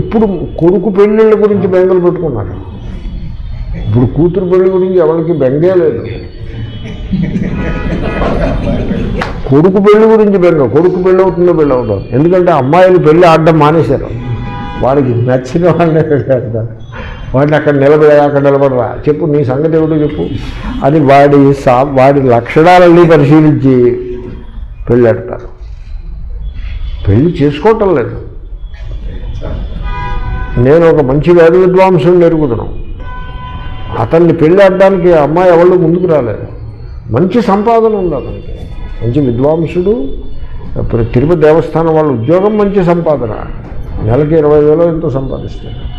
ఇప్పుడు కొడుకు పెళ్ళిళ్ళ గురించి బెంగలు పెట్టుకున్నారు. ఇప్పుడు కూతురు పెళ్ళి గురించి ఎవరికి బెంగే లేదు. కొడుకు పెళ్ళి గురించి బెంగ కొడుకు పెళ్ళి అవుతుందో పెళ్ళి అవుతారు ఎందుకంటే అమ్మాయిలు పెళ్ళి ఆడడం మానేశారు. వాడికి నచ్చిన వాళ్ళే పెళ్ళి ఆడతారు వాడిని అక్కడ నిలబడే అక్కడ నిలబడరా? చెప్పు నీ సంగతి ఏమిటో చెప్పు. అని వాడి సా వాడి లక్షణాలన్నీ పరిశీలించి పెళ్ళాడతారు. పెళ్ళి చేసుకోవటం లేదు. నేను ఒక మంచి వేద విద్వాంసుని ఎరుగుతున్నాను అతన్ని పెళ్ళాడడానికి ఆ అమ్మాయి ఎవరు ముందుకు రాలేదు. మంచి సంపాదన ఉంది అతనికి. మంచి విద్వాంసుడు తిరుపతి దేవస్థానం వాళ్ళ ఉద్యోగం మంచి సంపాదన. నెలకి ఇరవై వేలు ఎంతో సంపాదిస్తాడు.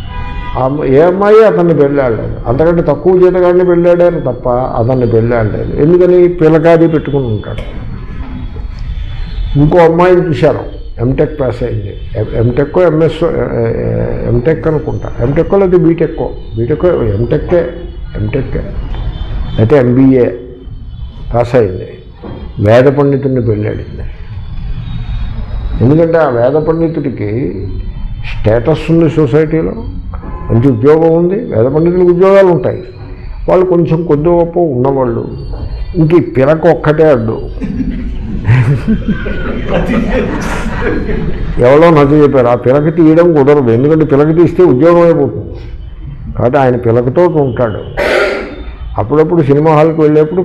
ఏ అమ్మాయి అతన్ని పెళ్ళాడలేదు. అంతకంటే తక్కువ జీతగాడిని పెళ్ళాడాను తప్ప అతన్ని పెళ్ళాడలేదు. ఎందుకని? పిల్లకాది పెట్టుకుని ఉంటాడు. ఇంకో అమ్మాయిని చూశాను ఎంటెక్ పాస్ అయింది. ఎంటెక్ ఎంఎస్ ఎంటెక్ అనుకుంటా. ఎంటెక్ లేదా బీటెక్ బీటెక్ ఎంటెక్కే ఎంటెక్కే అయితే ఎంబీఏ పాస్ అయింది. వేద పండితుడిని పెళ్ళాడింది. ఎందుకంటే ఆ వేద పండితుడికి స్టేటస్ ఉంది సొసైటీలో. మంచి ఉద్యోగం ఉంది వేద పండితులకు ఉద్యోగాలు ఉంటాయి. వాళ్ళు కొంచెం కొద్ది గొప్ప ఉన్నవాళ్ళు. ఇంక ఈ పిలక ఒక్కటే అడ్డు. ఎవరో నచ్చ చెప్పారు ఆ పిలక తీయడం కుదరదు ఎందుకంటే పిలక తీస్తే ఉద్యోగం అయిపోతుంది. కాబట్టి ఆయన పిలకతో ఉంటాడు. అప్పుడప్పుడు సినిమా హాల్కి వెళ్ళేప్పుడు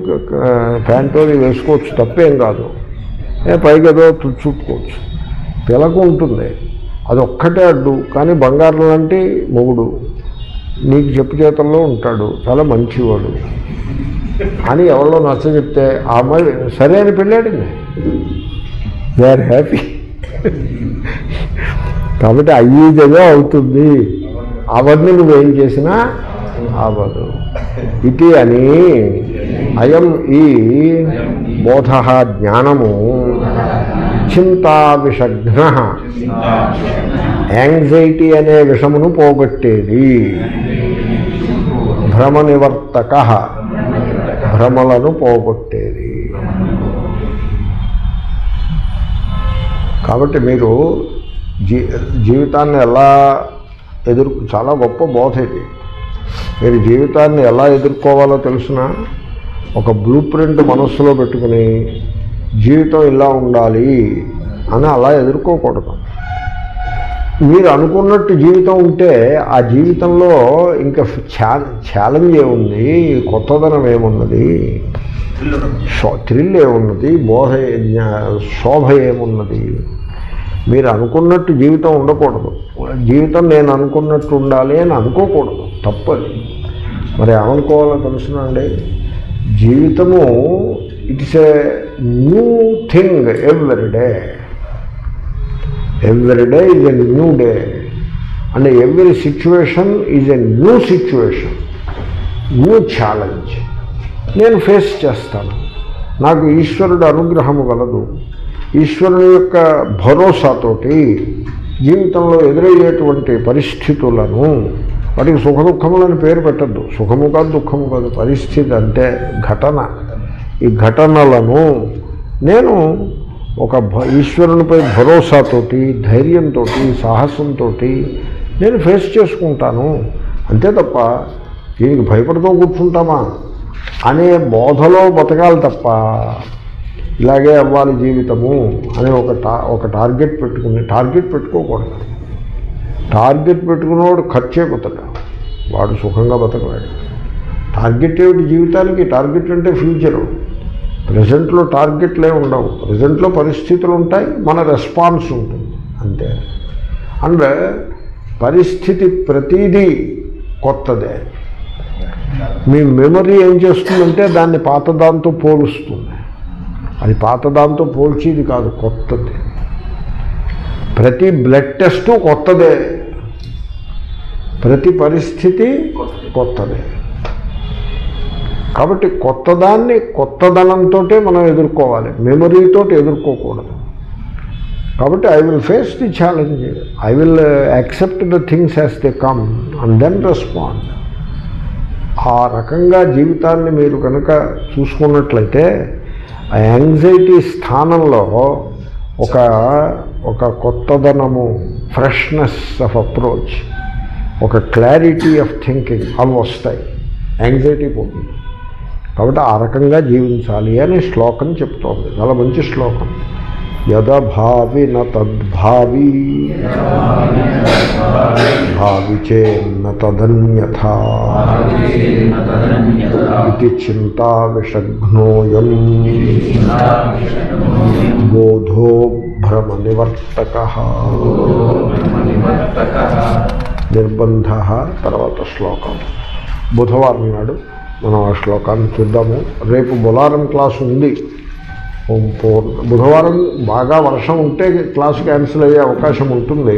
ప్యాంటు వేసుకోవచ్చు తప్పేం కాదు. ఏ పైకి ఏదో తు- చుట్టుకోవచ్చు పిలక ఉంటుంది. అది ఒక్కటే అడ్డు. కానీ బంగారం లాంటి మొగుడు. నీకు చెప్పు చేతల్లో ఉంటాడు. చాలా మంచివాడు. అని ఎవరో నచ్చ చెప్తే ఆ అమ్మాయి సరే అని పెళ్ళాడింది. దే ఆర్ హ్యాపీ కాబట్టి అయ్యేదేదో అవుతుంది. అవన్నీ నువ్వేం చేసినా అవదు. ఇది అని అయం ఈ బోధ జ్ఞానము చింతా విషఘ్న యాంగ్జైటీ అనే విషమును పోగొట్టేది. భ్రమ నివర్తక భ్రమలను పోగొట్టేది. కాబట్టి మీరు జీ జీవితాన్ని ఎలా ఎదురు చాలా గొప్ప బోధ ఇది. మీరు జీవితాన్ని ఎలా ఎదుర్కోవాలో తెలిసిన ఒక బ్లూ ప్రింట్ మనస్సులో పెట్టుకుని జీవితం ఇలా ఉండాలి అని అలా ఎదుర్కోకూడదు. మీరు అనుకున్నట్టు జీవితం ఉంటే ఆ జీవితంలో ఇంకా ఛాలెంజ్ ఏముంది? కొత్తదనం ఏమున్నది? థ్రిల్ ఏమున్నది? బోధ శోభ ఏమున్నది? మీరు అనుకున్నట్టు జీవితం ఉండకూడదు. జీవితం నేను అనుకున్నట్టు ఉండాలి అని అనుకోకూడదు. తప్పది. మరి ఏమనుకోవాలో తెలుసునండి? జీవితము it's a new thing every day every day is a new day and every situation is a new situation new challenge నేను ఫేస్ చేస్తాను. నాకు ఈశ్వరుడు అనుగ్రహము గలదు ఈశ్వరుని యొక్క భరోసాతోటి జీవితంలో ఎదురయ్యేటువంటి పరిస్థితులను వాటికి సుఖ దుఃఖములని పేరు పెట్టద్దు. సుఖము కాదు దుఃఖము కాదు. పరిస్థితి అంటే ఘటన. ఈ ఘటనలను నేను ఒక భ ఈశ్వరునిపై భరోసాతోటి ధైర్యంతో సాహసంతో నేను ఫేస్ చేసుకుంటాను. అంతే తప్ప దీనికి భయపడుతూ కూర్చుంటామా? అనే బోధలో బతకాలి తప్ప ఇలాగే అవ్వాలి జీవితము అనే ఒక టా ఒక టార్గెట్ పెట్టుకుని టార్గెట్ పెట్టుకోకూడదు. టార్గెట్ పెట్టుకున్నవాడు ఖర్చే బతక వాడు సుఖంగా బతకలేడు. టార్గెట్ ఏమిటి జీవితానికి? టార్గెట్ అంటే ఫ్యూచరు. ప్రజెంట్లో టార్గెట్లే ఉండవు. ప్రజెంట్లో పరిస్థితులు ఉంటాయి మన రెస్పాన్స్ ఉంటుంది. అంతే. అండ్ పరిస్థితి ప్రతిదీ కొత్తదే. మీ మెమరీ ఏం చేస్తుందంటే దాన్ని పాతదాంతో పోలుస్తుంది. అది పాతదాంతో పోల్చేది కాదు కొత్తది. ప్రతి బ్లడ్ టెస్టు కొత్తదే. ప్రతి పరిస్థితి కొత్తదే. కాబట్టి కొత్తదాన్ని కొత్తదనంతో మనం ఎదుర్కోవాలి. మెమరీతో ఎదుర్కోకూడదు. కాబట్టి I will face the challenge I will accept the things as they come and then respond ఆ రకంగా జీవితాన్ని మీరు కనుక చూసుకున్నట్లయితే ఆ యాంగ్జైటీ స్థానంలో ఒక ఒక కొత్తదనము ఫ్రెష్నెస్ ఆఫ్ అప్రోచ్ ఒక క్లారిటీ ఆఫ్ థింకింగ్ అవి వస్తాయి. యాంగ్జైటీ పోతుంది. కాబట్టి ఆ రకంగా జీవించాలి అని శ్లోకం చెప్తోంది. చాలా మంచి శ్లోకం. యదభావి నద్భావి భావి. చేన్న తదన్యథా. ఇది చింతా విషఘ్నోయం బోధో భ్రమ నివర్తక నిర్బంధ తర్వాత శ్లోకం. బుధవారం నాడు మనం ఆ శ్లోకాన్ని చూద్దాము. రేపు బులారం క్లాస్ ఉంది. బుధవారం బాగా వర్షం ఉంటే క్లాస్ క్యాన్సిల్ అయ్యే అవకాశం ఉంటుంది.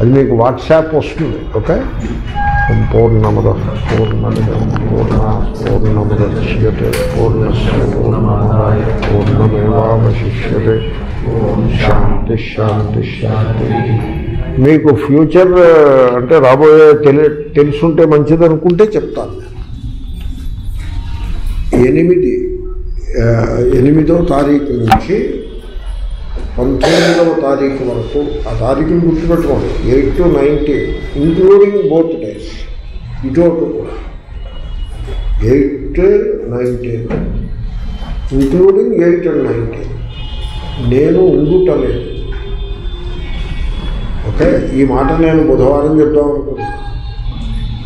అది మీకు వాట్సాప్ వస్తుంది. ఓకే? ఓం పూర్ణముద పూర్ణమిదం పూర్ణ పూర్ణముద్యతే పూర్ణస్య పూర్ణమాదాయ పూర్ణమేవాశిష్యతే శాంతి శాంతి శాంతి మీకు ఫ్యూచర్ అంటే రాబోయే తెలి తెలుసుంటే మంచిది అనుకుంటే చెప్తాను. ఎనిమిది ఎనిమిదో తారీఖు నుంచి పంతొమ్మిదవ తారీఖు వరకు ఆ తారీఖుని గుర్తుపెట్టుకోండి eight to nineteen including both days ఇటు కూడా. Eight nineteen including eight and nineteen నేను ఉండుటలేదు. ఓకే? ఈ మాట నేను బుధవారం చెప్దాం అనుకుంటున్నాను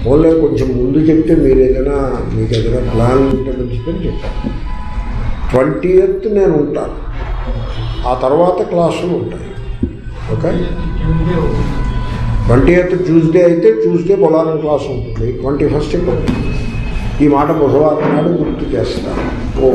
పోలే కొంచెం ముందు చెప్తే మీరు ఏదైనా మీకు ఏదైనా ప్లాన్ ఉంటే మంచిదని చెప్పాను ట్వంటీ ఎయిత్ నేను ఉంటాను. ఆ తర్వాత క్లాసులు ఉంటాయి. ఓకే? ట్వంటీ ఎయిత్ ట్యూస్డే అయితే ట్యూస్డే బొలారం క్లాస్ ఉంటుంది. ట్వంటీ ఫస్ట్ ఈ మాట బుధవారం నాడు గుర్తు చేస్తాను. ఓ.